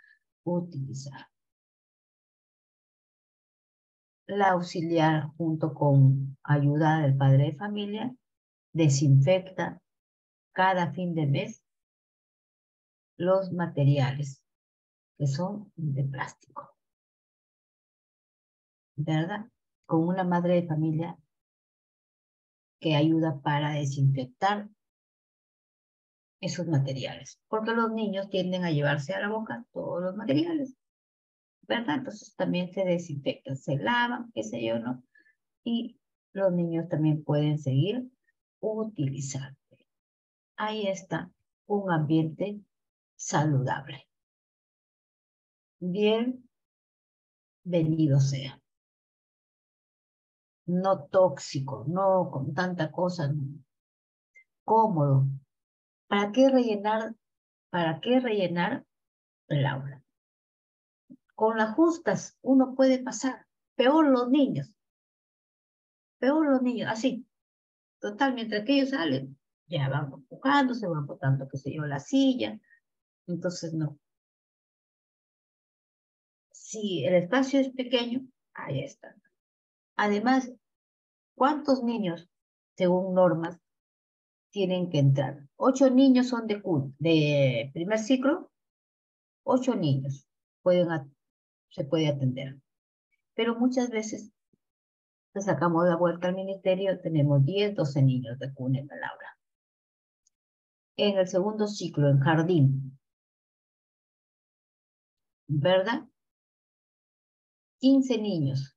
utilizar. La auxiliar junto con ayuda del padre de familia desinfecta cada fin de mes los materiales que son de plástico. ¿Verdad? Con una madre de familia que ayuda para desinfectar esos materiales, porque los niños tienden a llevarse a la boca todos los materiales, ¿verdad? Entonces también se desinfectan, se lavan, qué sé yo, ¿no? Y los niños también pueden seguir utilizando. Ahí está un ambiente saludable. Bien, venido sea. No tóxico, no con tanta cosa, cómodo, ¿Para qué rellenar, el aula? Con las justas uno puede pasar, peor los niños, peor los niños, así. Total, mientras que ellos salen, ya van empujando, se van botando, qué sé yo, la silla. Entonces, no. Si el espacio es pequeño, ahí está. Además, ¿cuántos niños, según normas, tienen que entrar. Ocho niños son de, de primer ciclo, ocho niños pueden, se puede atender. Pero muchas veces sacamos la vuelta al ministerio, tenemos 10, 12 niños de cuna en la aula. En el segundo ciclo, en jardín, ¿verdad? 15 niños,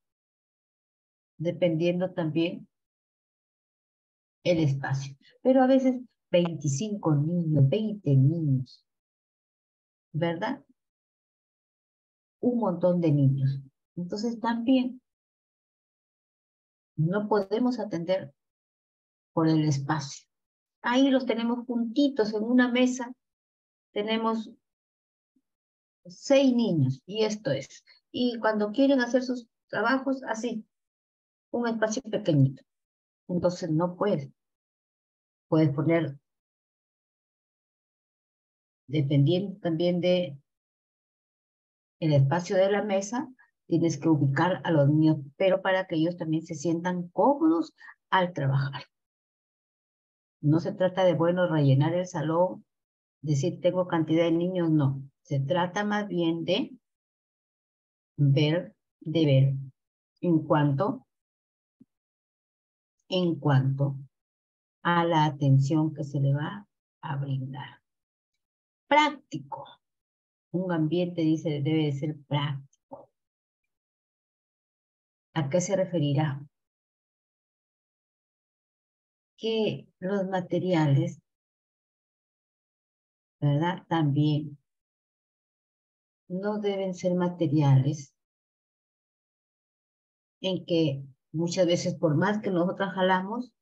dependiendo también el espacio. Pero a veces 25 niños, 20 niños, ¿verdad? Un montón de niños. Entonces también no podemos atender por el espacio. Ahí los tenemos juntitos en una mesa. Tenemos seis niños y esto es. Y cuando quieren hacer sus trabajos, así, un espacio pequeñito. Entonces no puedes. Puedes poner, dependiendo también de el espacio de la mesa, tienes que ubicar a los niños, pero para que ellos también se sientan cómodos al trabajar. No se trata de, bueno, rellenar el salón, decir tengo cantidad de niños, no. Se trata más bien de ver, de ver en cuanto en cuanto a la atención que se le va a brindar. Práctico. Un ambiente, dice, debe de ser práctico. ¿A qué se referirá? Que los materiales, ¿verdad? También no deben ser materiales en que muchas veces por más que nosotros jalamos,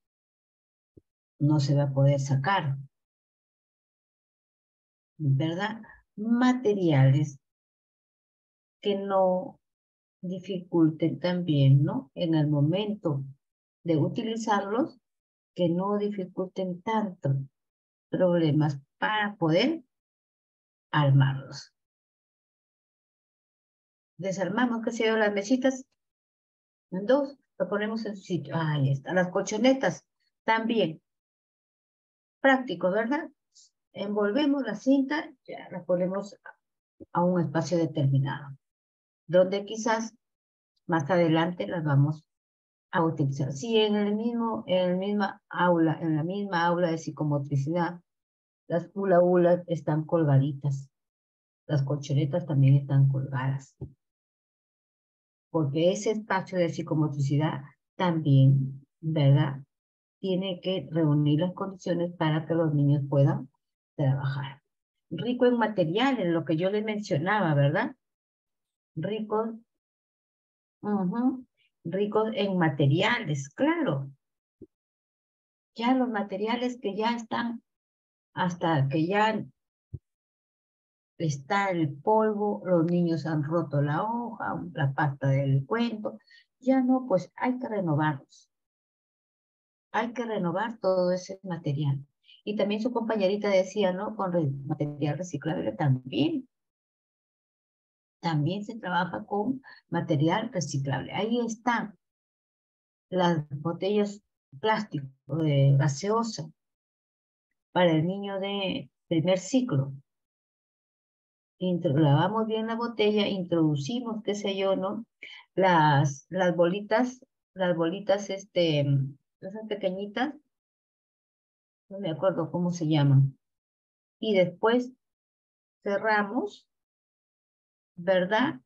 no se va a poder sacar. ¿Verdad? Materiales que no dificulten también, ¿no? En el momento de utilizarlos, que no dificulten tanto problemas para poder armarlos. Desarmamos, que se las mesitas en dos, lo ponemos en su sitio. Ahí está. Las colchonetas también. Práctico, ¿verdad? Envolvemos la cinta, ya la ponemos a un espacio determinado, donde quizás más adelante las vamos a utilizar. Si en el mismo, en el misma aula, en la misma aula de psicomotricidad, las hula hulas están colgaditas, las colchonetas también están colgadas porque ese espacio de psicomotricidad también, ¿verdad? Tiene que reunir las condiciones para que los niños puedan trabajar. Rico en materiales, lo que yo les mencionaba, ¿verdad? Rico, rico en materiales, claro. Ya los materiales que ya están, hasta que ya está el polvo, los niños han roto la hoja, la pasta del cuento, ya no, pues hay que renovarlos. Hay que renovar todo ese material. Y también su compañerita decía, ¿no? Con material reciclable también. También se trabaja con material reciclable. Ahí están las botellas plástico de gaseosa para el niño de primer ciclo lavamos bien la botella, introducimos, qué sé yo, ¿no? Las, las bolitas, las bolitas este, esas pequeñitas, no me acuerdo cómo se llaman. Y después cerramos, ¿verdad?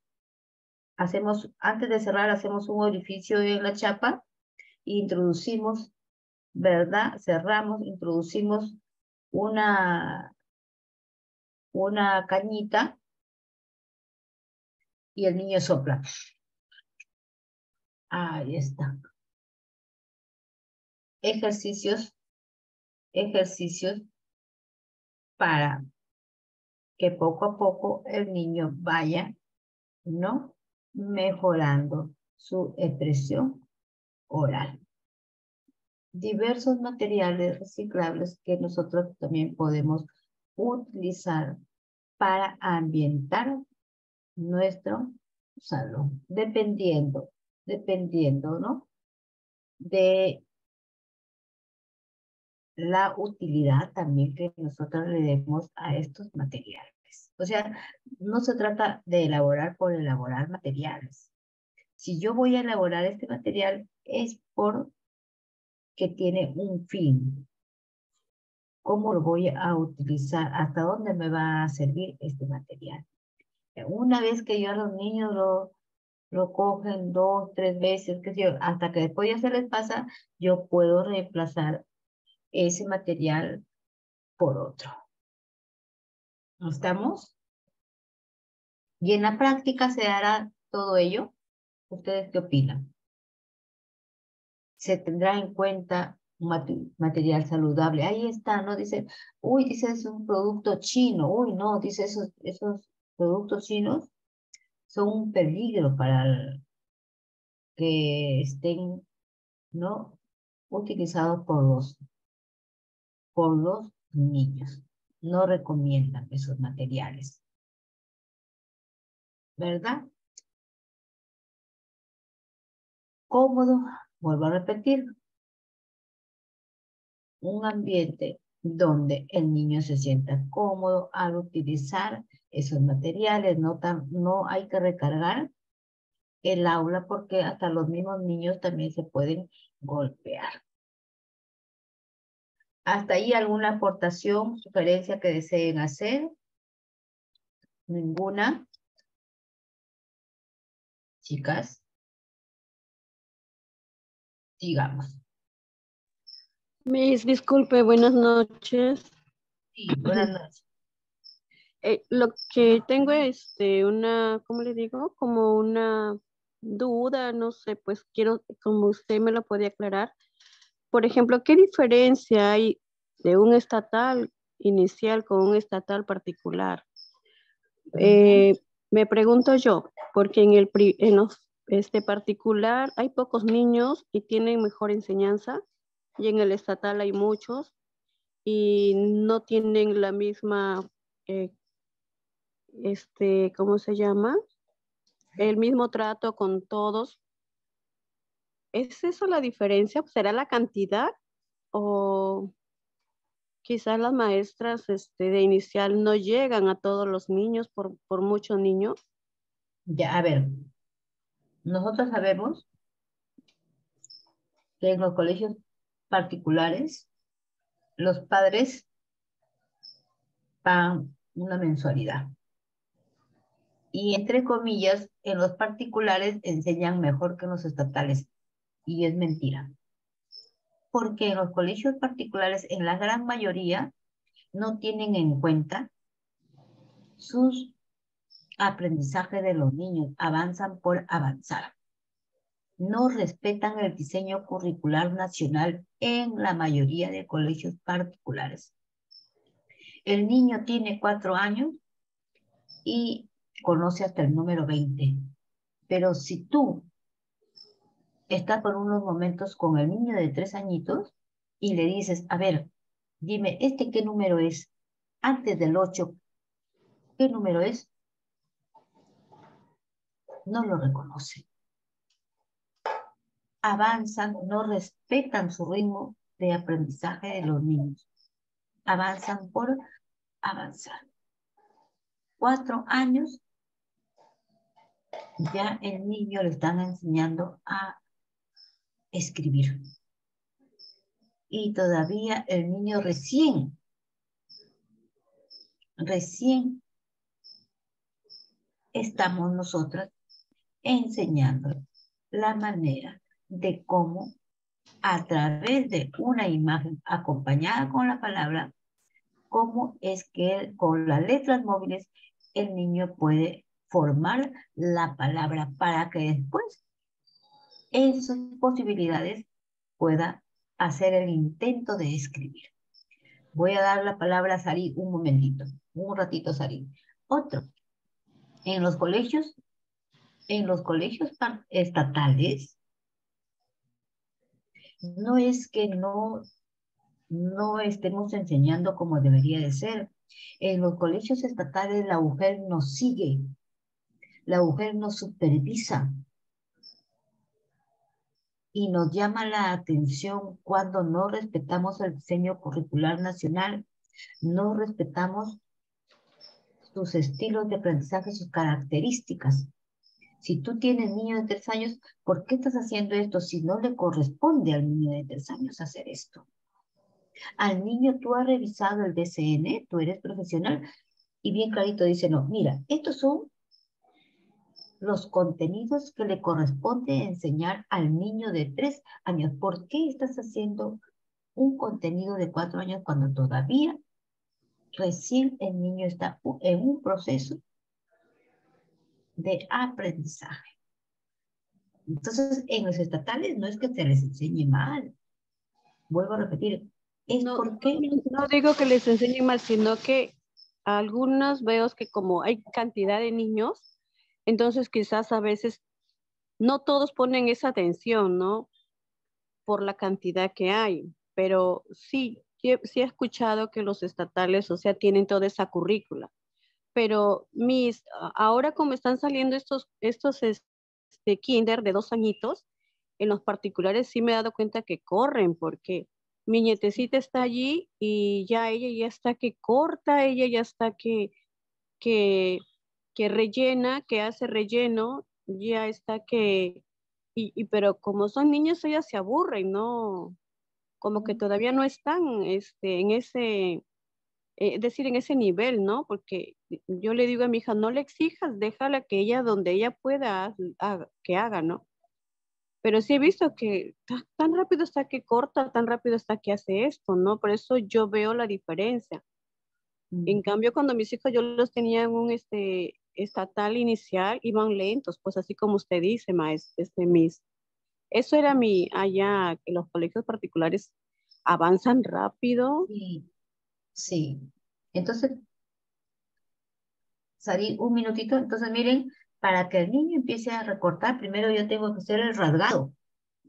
Hacemos, antes de cerrar, hacemos un orificio en la chapa e introducimos, ¿verdad? Cerramos, introducimos una, una cañita y el niño sopla. Ahí está. Ejercicios, ejercicios para que poco a poco el niño vaya, ¿no? Mejorando su expresión oral. Diversos materiales reciclables que nosotros también podemos utilizar para ambientar nuestro salón, dependiendo, dependiendo, ¿no? De la utilidad también que nosotros le demos a estos materiales. O sea, no se trata de elaborar por elaborar materiales. Si yo voy a elaborar este material es por que tiene un fin. ¿Cómo lo voy a utilizar? ¿Hasta dónde me va a servir este material? Una vez que yo a los niños lo, lo cogen dos, tres veces, que yo, hasta que después ya se les pasa, yo puedo reemplazar ese material por otro. ¿No estamos? Y en la práctica se hará todo ello. ¿Ustedes qué opinan? Se tendrá en cuenta material saludable. Ahí está, ¿no? Dice, uy, dice, es un producto chino. Uy, no, dice, esos, esos productos chinos son un peligro para que estén, ¿no? Utilizados por los por los niños. No recomiendan esos materiales. ¿Verdad? Cómodo, vuelvo a repetir, un ambiente donde el niño se sienta cómodo al utilizar esos materiales. No, tan, no hay que recargar el aula porque hasta los mismos niños también se pueden golpear. ¿Hasta ahí alguna aportación, sugerencia que deseen hacer? ¿Ninguna? Chicas. Sigamos. Mis, disculpe, buenas noches. Sí, buenas noches. Eh, lo que tengo es este, una, ¿cómo le digo? Como una duda, no sé, pues quiero, como usted me lo podía aclarar, por ejemplo, ¿qué diferencia hay de un estatal inicial con un estatal particular? Eh, me pregunto yo, porque en el en este particular hay pocos niños y tienen mejor enseñanza y en el estatal hay muchos y no tienen la misma, eh, este, ¿cómo se llama? El mismo trato con todos ¿Es eso la diferencia? ¿Será la cantidad? ¿O quizás las maestras este, de inicial no llegan a todos los niños por, por muchos niños? Ya, a ver, nosotros sabemos que en los colegios particulares los padres pagan una mensualidad. Y entre comillas, en los particulares enseñan mejor que en los estatales y es mentira. Porque en los colegios particulares, en la gran mayoría, no tienen en cuenta sus aprendizajes de los niños, avanzan por avanzar. No respetan el diseño curricular nacional en la mayoría de colegios particulares. El niño tiene cuatro años y conoce hasta el número 20. Pero si tú está por unos momentos con el niño de tres añitos y le dices, a ver, dime, ¿este qué número es? Antes del ocho, ¿qué número es? No lo reconoce. Avanzan, no respetan su ritmo de aprendizaje de los niños. Avanzan por avanzar. Cuatro años, ya el niño le están enseñando a escribir. y todavía el niño recién, recién estamos nosotras enseñando la manera de cómo a través de una imagen acompañada con la palabra, cómo es que con las letras móviles el niño puede formar la palabra para que después en sus posibilidades pueda hacer el intento de escribir. Voy a dar la palabra a Sari un momentito, un ratito Sari. Otro, en los colegios, en los colegios estatales, no es que no, no estemos enseñando como debería de ser. En los colegios estatales la mujer nos sigue, la mujer nos supervisa, y nos llama la atención cuando no respetamos el diseño curricular nacional, no respetamos sus estilos de aprendizaje, sus características. Si tú tienes niño de tres años, ¿por qué estás haciendo esto si no le corresponde al niño de tres años hacer esto? Al niño tú has revisado el DCN, tú eres profesional, y bien clarito dice, no, mira, estos son los contenidos que le corresponde enseñar al niño de tres años. ¿Por qué estás haciendo un contenido de cuatro años cuando todavía recién el niño está en un proceso de aprendizaje? Entonces, en los estatales no es que se les enseñe mal. Vuelvo a repetir, es no, porque... No digo que les enseñe mal, sino que algunos veo que como hay cantidad de niños, entonces quizás a veces no todos ponen esa atención, ¿no? Por la cantidad que hay, pero sí, sí he escuchado que los estatales, o sea, tienen toda esa currícula. Pero mis, ahora como están saliendo estos, estos este, kinder de dos añitos, en los particulares sí me he dado cuenta que corren porque mi nietecita está allí y ya ella ya está que corta, ella ya está que, que que rellena, que hace relleno, ya está que, y, pero como son niños, ellas se aburren, ¿no? Como que todavía no están este, en ese, eh, es decir, en ese nivel, ¿no? Porque yo le digo a mi hija, no le exijas, déjala que ella, donde ella pueda, que haga, ¿no? Pero sí he visto que tan rápido está que corta, tan rápido está que hace esto, ¿no? Por eso yo veo la diferencia. En cambio, cuando mis hijos yo los tenía en un, este, estatal inicial iban lentos, pues así como usted dice, maestro, este mis. Eso era mi, allá, que los colegios particulares avanzan rápido. Sí, sí. Entonces, Sari, un minutito. Entonces, miren, para que el niño empiece a recortar, primero yo tengo que hacer el rasgado,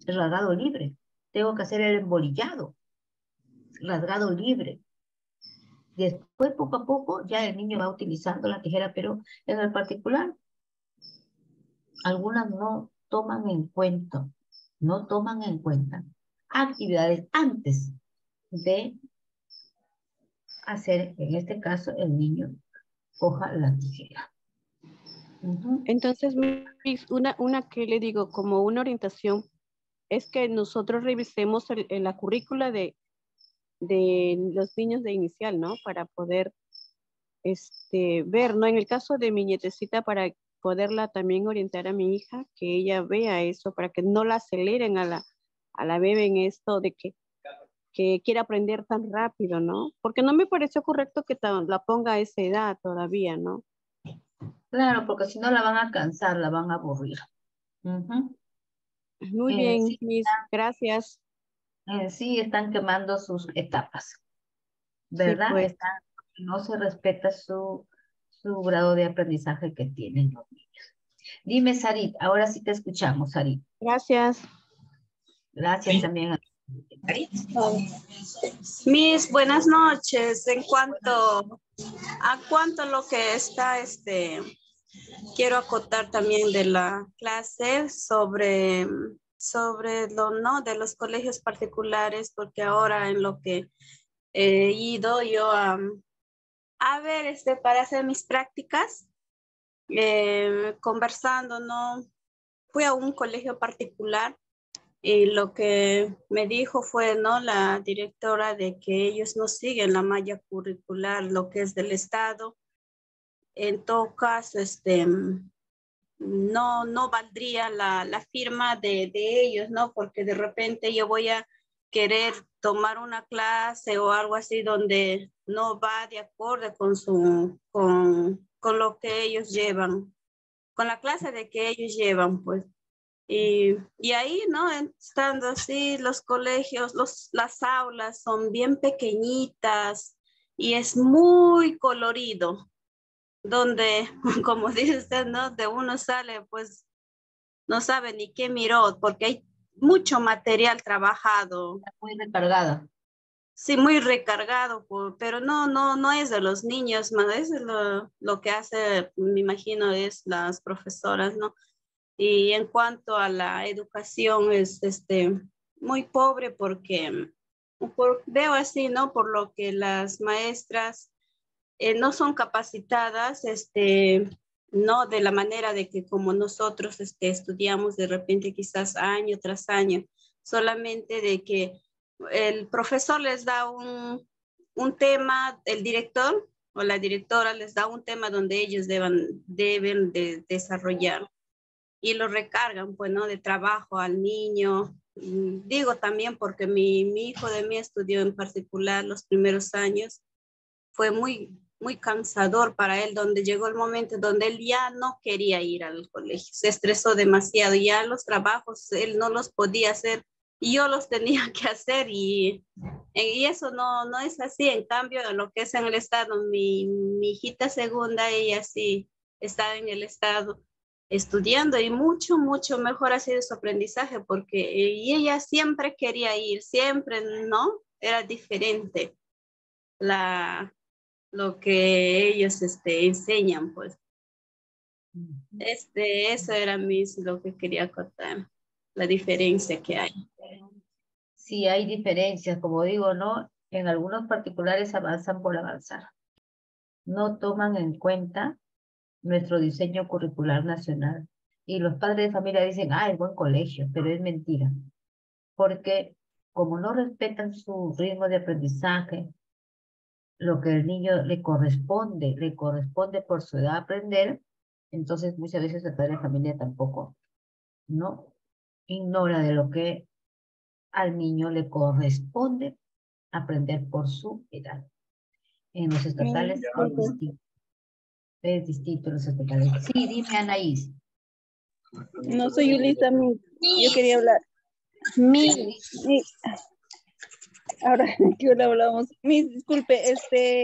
el rasgado libre. Tengo que hacer el embolillado, rasgado libre. Después, poco a poco, ya el niño va utilizando la tijera, pero en el particular, algunas no toman en cuenta, no toman en cuenta actividades antes de hacer, en este caso, el niño coja la tijera. Entonces, una, una que le digo como una orientación es que nosotros revisemos en la currícula de de los niños de inicial, ¿no? Para poder este, ver, ¿no? En el caso de mi nietecita, para poderla también orientar a mi hija, que ella vea eso, para que no la aceleren a la, a la bebé en esto de que, que quiera aprender tan rápido, ¿no? Porque no me pareció correcto que la ponga a esa edad todavía, ¿no? Claro, porque si no la van a cansar, la van a aburrir. Muy eh, bien, mis, gracias en sí están quemando sus etapas, ¿verdad? Pues. no se respeta su, su grado de aprendizaje que tienen los niños. Dime, Sarit, ahora sí te escuchamos, Sarit. Gracias. Gracias también a Mis buenas noches. En cuanto a cuanto lo que está, este, quiero acotar también de la clase sobre sobre lo no de los colegios particulares, porque ahora en lo que he ido yo a, a ver este, para hacer mis prácticas, eh, conversando, ¿no? Fui a un colegio particular Y lo que me dijo fue, ¿no? La directora de que ellos no siguen la malla curricular, lo que es del Estado. En todo caso, este, no, no valdría la, la firma de, de, ellos, ¿no? Porque de repente yo voy a querer tomar una clase o algo así donde no va de acuerdo con, su, con, con lo que ellos llevan, con la clase de que ellos llevan, pues. Y, y, ahí, ¿no? Estando así, los colegios, los, las aulas son bien pequeñitas y es muy colorido, donde, como dice usted, ¿no? De uno sale, pues no sabe ni qué miró, porque hay mucho material trabajado. Muy recargado. Sí, muy recargado, pero no, no, no es de los niños, es lo, lo que hace, me imagino, es las profesoras, ¿no? Y en cuanto a la educación, es este, muy pobre porque veo así, ¿no? Por lo que las maestras eh, no son capacitadas, este, no de la manera de que como nosotros este, estudiamos de repente quizás año tras año, solamente de que el profesor les da un, un tema, el director o la directora les da un tema donde ellos deban, deben de desarrollar y lo recargan, pues, ¿no? De trabajo al niño. Mm, digo también porque mi, mi hijo de mí estudió en particular los primeros años. Fue muy, muy cansador para él, donde llegó el momento donde él ya no quería ir al colegio, se estresó demasiado, ya los trabajos él no los podía hacer y yo los tenía que hacer y, y eso no, no es así, en cambio lo que es en el estado, mi, mi hijita segunda, ella sí está en el estado estudiando y mucho, mucho mejor ha sido su aprendizaje porque y ella siempre quería ir, siempre, ¿no? Era diferente la, lo que ellos este, enseñan, pues. Este, eso era mis, lo que quería contar, la diferencia que hay. Sí, hay diferencias, como digo, ¿no? En algunos particulares avanzan por avanzar. No toman en cuenta nuestro diseño curricular nacional. Y los padres de familia dicen, ah, es buen colegio, pero es mentira. Porque como no respetan su ritmo de aprendizaje, lo que el niño le corresponde, le corresponde por su edad aprender, entonces muchas veces el padre de familia tampoco, ¿no? Ignora de lo que al niño le corresponde aprender por su edad. En los estatales es distinto es distinto los hospitales. Sí, dime Anaís. No soy Ulisa, yo quería hablar. Mi, mi, ahora que hablamos, disculpe, este,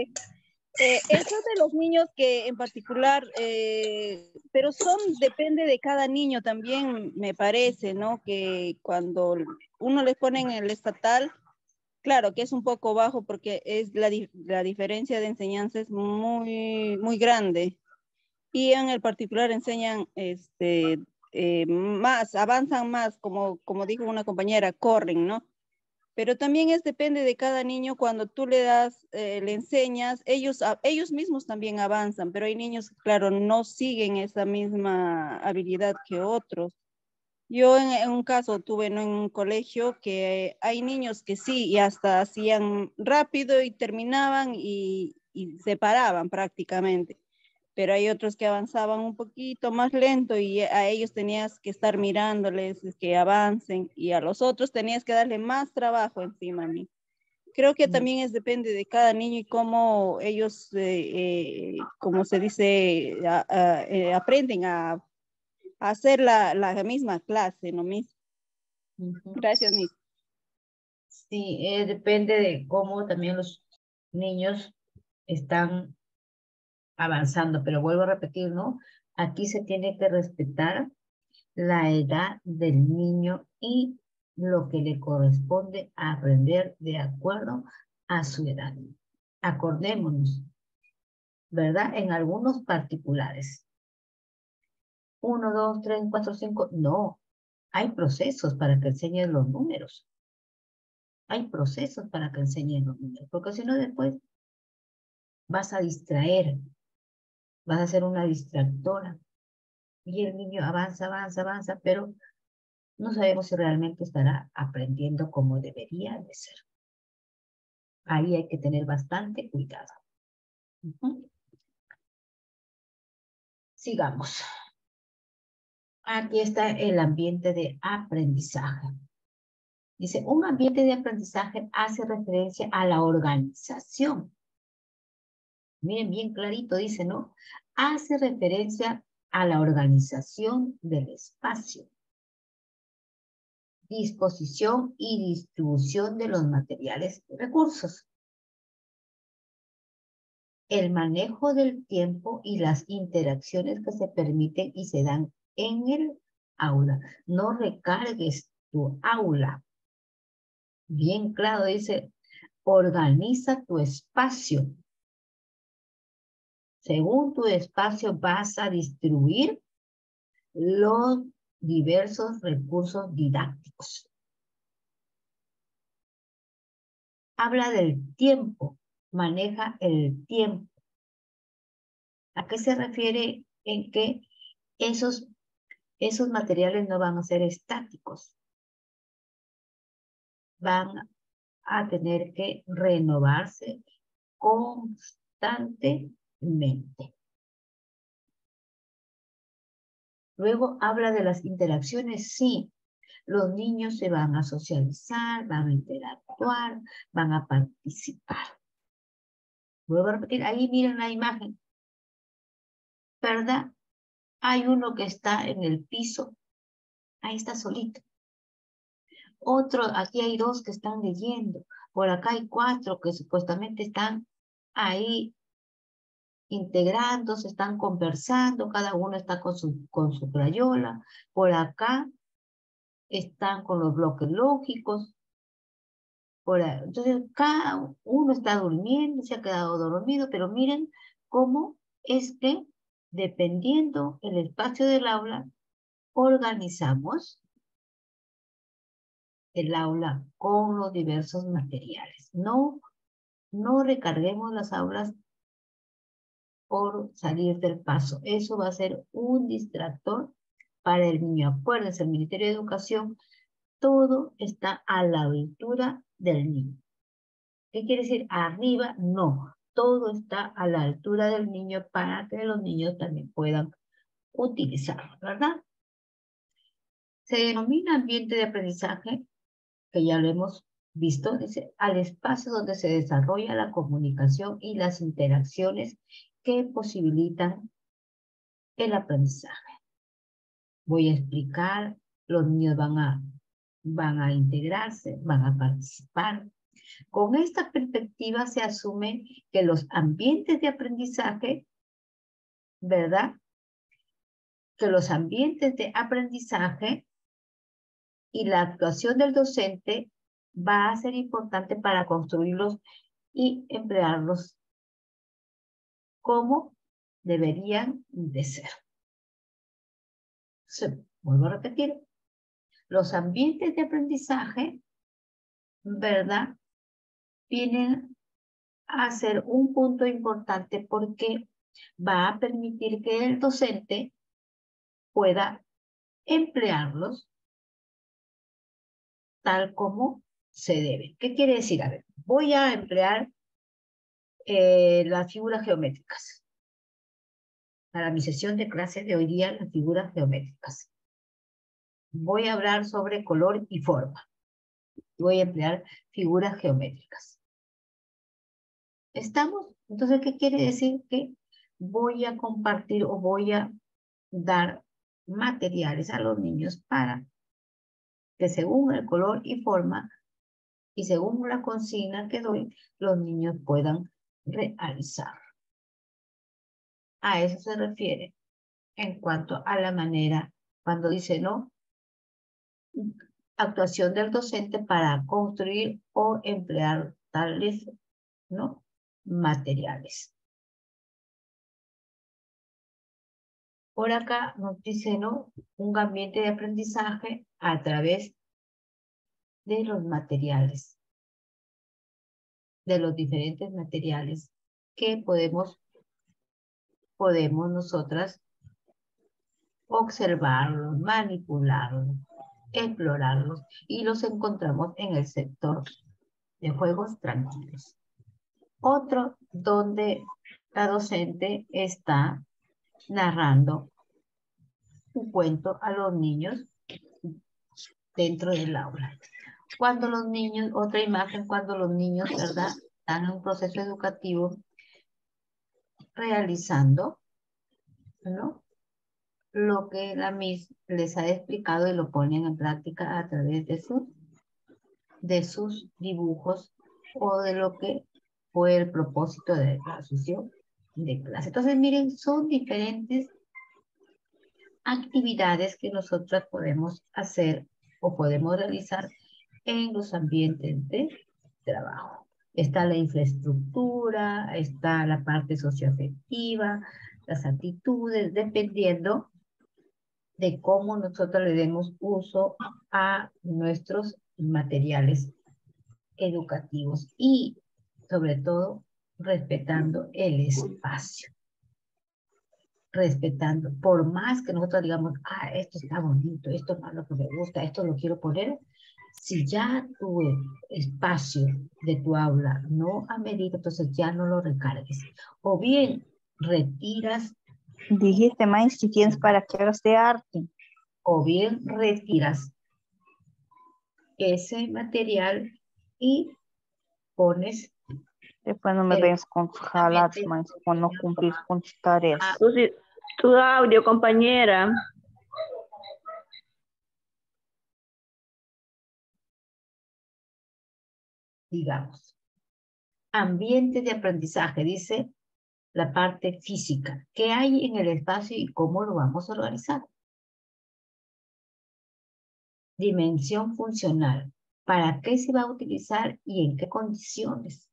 eh, eso de los niños que en particular, eh, pero son, depende de cada niño también, me parece, ¿no? Que cuando uno les pone en el estatal, claro que es un poco bajo porque es la, la diferencia de enseñanza es muy, muy grande. Y en el particular enseñan este, eh, más, avanzan más, como, como dijo una compañera, corren, ¿no? Pero también es depende de cada niño, cuando tú le das, eh, le enseñas, ellos, ellos mismos también avanzan, pero hay niños claro, no siguen esa misma habilidad que otros. Yo en, un caso tuve en un colegio que hay niños que sí, y hasta hacían rápido y terminaban y, y se paraban prácticamente, pero hay otros que avanzaban un poquito más lento y a ellos tenías que estar mirándoles que avancen y a los otros tenías que darle más trabajo encima a mí. Creo que también es depende de cada niño y cómo ellos, eh, eh como se dice, eh, aprenden a hacer la, la misma clase, ¿no, Miss? Gracias, Miss. Sí, eh, depende de cómo también los niños están avanzando, pero vuelvo a repetir, ¿no? Aquí se tiene que respetar la edad del niño y lo que le corresponde aprender de acuerdo a su edad. Acordémonos, ¿verdad? En algunos particulares, uno, dos, tres, cuatro, cinco. No, hay procesos para que enseñen los números. Hay procesos para que enseñen los números, porque si no después vas a distraer, vas a ser una distractora. Y el niño avanza, avanza, avanza, pero no sabemos si realmente estará aprendiendo como debería de ser. Ahí hay que tener bastante cuidado. Sigamos. Aquí está el ambiente de aprendizaje. Dice, un ambiente de aprendizaje hace referencia a la organización. Miren, bien clarito dice, ¿no? Hace referencia a la organización del espacio, disposición y distribución de los materiales y recursos, el manejo del tiempo y las interacciones que se permiten y se dan en el aula. No recargues tu aula. Bien claro, dice, organiza tu espacio. Según tu espacio vas a distribuir los diversos recursos didácticos. Habla del tiempo, maneja el tiempo. ¿A qué se refiere en que esos esos materiales no van a ser estáticos. Van a tener que renovarse constantemente. Luego habla de las interacciones, sí. Los niños se van a socializar, van a interactuar, van a participar. Vuelvo a repetir, ahí miren la imagen. ¿Verdad? Hay uno que está en el piso, ahí está solito. Otro, aquí hay dos que están leyendo. Por acá hay cuatro que supuestamente están ahí integrándose, están conversando, cada uno está con su, con su crayola. Por acá están con los bloques lógicos. Por entonces, cada uno está durmiendo, se ha quedado dormido, pero miren cómo es que dependiendo el espacio del aula, organizamos el aula con los diversos materiales. No, no recarguemos las aulas por salir del paso. Eso va a ser un distractor para el niño. Acuérdense, el Ministerio de Educación, todo está a la altura del niño. ¿Qué quiere decir? Arriba, no todo está a la altura del niño para que los niños también puedan utilizarlo, ¿verdad? Se denomina ambiente de aprendizaje, que ya lo hemos visto, dice, al espacio donde se desarrolla la comunicación y las interacciones que posibilitan el aprendizaje. Voy a explicar, los niños van a, van a integrarse, van a participar, con esta perspectiva se asume que los ambientes de aprendizaje, ¿verdad? Que los ambientes de aprendizaje y la actuación del docente va a ser importante para construirlos y emplearlos como deberían de ser. vuelvo a repetir, los ambientes de aprendizaje, ¿verdad? Vienen a ser un punto importante porque va a permitir que el docente pueda emplearlos tal como se debe. ¿Qué quiere decir? A ver, voy a emplear eh, las figuras geométricas. Para mi sesión de clase de hoy día, las figuras geométricas. Voy a hablar sobre color y forma. Voy a emplear figuras geométricas. ¿Estamos? Entonces, ¿qué quiere decir? Que voy a compartir o voy a dar materiales a los niños para que según el color y forma y según la consigna que doy, los niños puedan realizar. A eso se refiere en cuanto a la manera, cuando dice no, actuación del docente para construir o emplear tales, ¿no? Materiales. Por acá nos dice, ¿no? Un ambiente de aprendizaje a través de los materiales, de los diferentes materiales que podemos, podemos nosotras observarlos, manipularlos, explorarlos y los encontramos en el sector de juegos tranquilos. Otro donde la docente está narrando un cuento a los niños dentro del aula. Cuando los niños, otra imagen, cuando los niños, ¿verdad? Están en un proceso educativo realizando, ¿no? Lo que la MIS les ha explicado y lo ponen en práctica a través de sus, de sus dibujos o de lo que fue el propósito de la sesión de clase. Entonces, miren, son diferentes actividades que nosotras podemos hacer o podemos realizar en los ambientes de trabajo. Está la infraestructura, está la parte socioafectiva, las actitudes, dependiendo de cómo nosotros le demos uso a nuestros materiales educativos y sobre todo respetando el espacio. Respetando, por más que nosotros digamos, ah, esto está bonito, esto es lo que me gusta, esto lo quiero poner, si ya tu espacio de tu aula no amerita, entonces ya no lo recargues. O bien retiras. Dijiste, más si tienes para que de arte. O bien retiras ese material y pones Después no me vengas con jaladas, maestro, cuando no cumplís con tus tareas. Ah, tu, audio, compañera. Digamos. Ambiente de aprendizaje, dice la parte física. ¿Qué hay en el espacio y cómo lo vamos a organizar? Dimensión funcional. ¿Para qué se va a utilizar y en qué condiciones?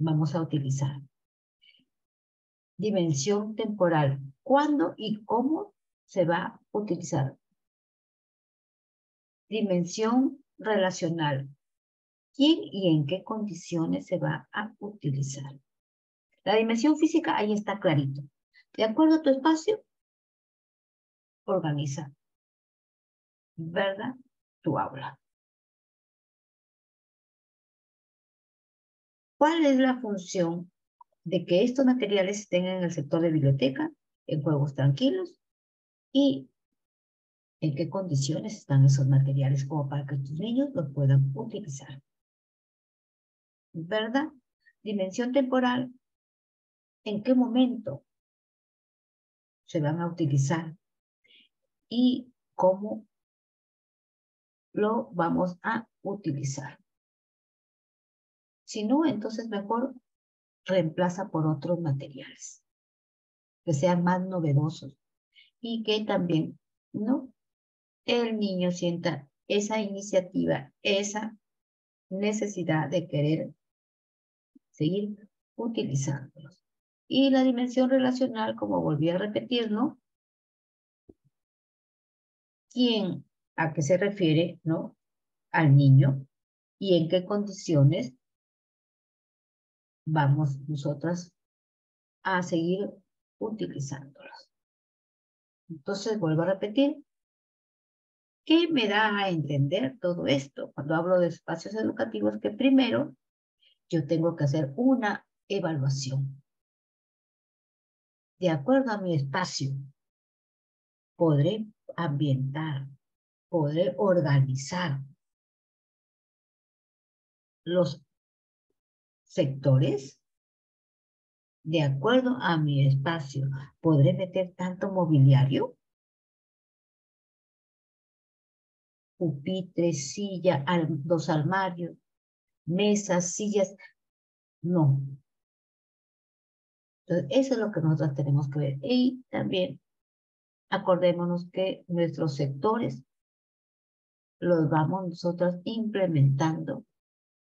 Vamos a utilizar. Dimensión temporal. ¿Cuándo y cómo se va a utilizar? Dimensión relacional. ¿Quién y en qué condiciones se va a utilizar? La dimensión física ahí está clarito. De acuerdo a tu espacio, organiza, ¿verdad? Tu aula. ¿Cuál es la función de que estos materiales estén en el sector de biblioteca, en juegos tranquilos y en qué condiciones están esos materiales como para que tus niños los puedan utilizar? ¿Verdad? Dimensión temporal. ¿En qué momento se van a utilizar? Y cómo lo vamos a utilizar. Si no, entonces mejor reemplaza por otros materiales que sean más novedosos y que también, ¿no? El niño sienta esa iniciativa, esa necesidad de querer seguir utilizándolos. Y la dimensión relacional, como volví a repetir, ¿no? ¿Quién, a qué se refiere, ¿no? Al niño y en qué condiciones vamos nosotras a seguir utilizándolos. Entonces, vuelvo a repetir, ¿qué me da a entender todo esto? Cuando hablo de espacios educativos, que primero yo tengo que hacer una evaluación. De acuerdo a mi espacio, podré ambientar, podré organizar los sectores? De acuerdo a mi espacio, ¿podré meter tanto mobiliario? Pupitre, silla, dos armarios, mesas, sillas. No. Entonces, eso es lo que nosotros tenemos que ver. Y también acordémonos que nuestros sectores los vamos nosotros implementando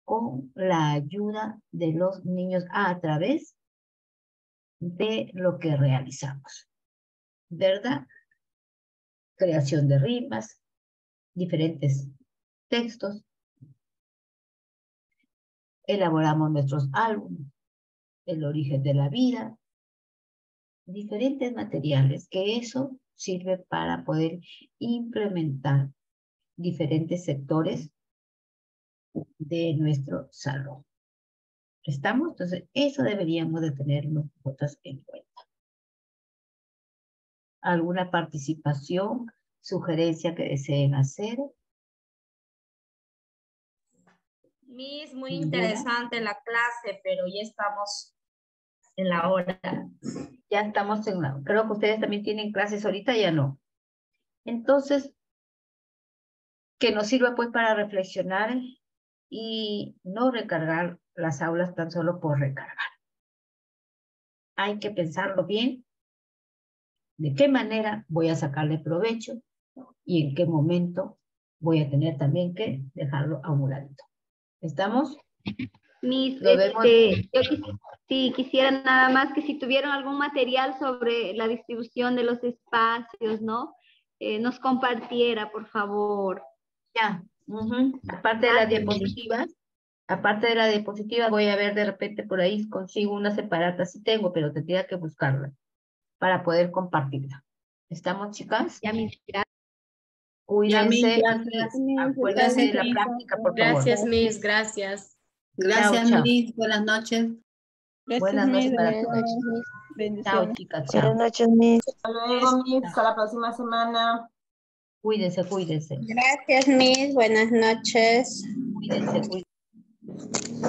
con la ayuda de los niños a través de lo que realizamos. ¿Verdad? Creación de rimas, diferentes textos. Elaboramos nuestros álbumes, el origen de la vida, diferentes materiales que eso sirve para poder implementar diferentes sectores de nuestro salón. ¿Estamos? Entonces, eso deberíamos de tenerlo en cuenta. ¿Alguna participación, sugerencia que deseen hacer? Miss, muy interesante la clase, pero ya estamos en la hora. Ya estamos en la Creo que ustedes también tienen clases ahorita, ya no. Entonces, que nos sirva pues para reflexionar y no recargar las aulas tan solo por recargar. Hay que pensarlo bien, de qué manera voy a sacarle provecho y en qué momento voy a tener también que dejarlo a un ladito. ¿Estamos? Mis, este, yo sí, quisiera nada más que si tuvieran algún material sobre la distribución de los espacios, ¿no? Eh, nos compartiera, por favor. Ya, Aparte de las diapositivas, aparte de la diapositiva, voy a ver de repente por ahí consigo una separata. Sí tengo, pero tendría que buscarla para poder compartirla. ¿Estamos, chicas? Ya, mis Cuídense. Acuérdense de la práctica, por favor. Gracias, Miss. Gracias. Gracias, Miss. Buenas noches. Buenas noches para todos. Chao, chicas. Chao. Buenas noches, Miss. Hasta luego, Miss. Hasta la próxima semana. Cuídense, cuídense. Gracias, Miss. Buenas noches. Cuídense, cuídense.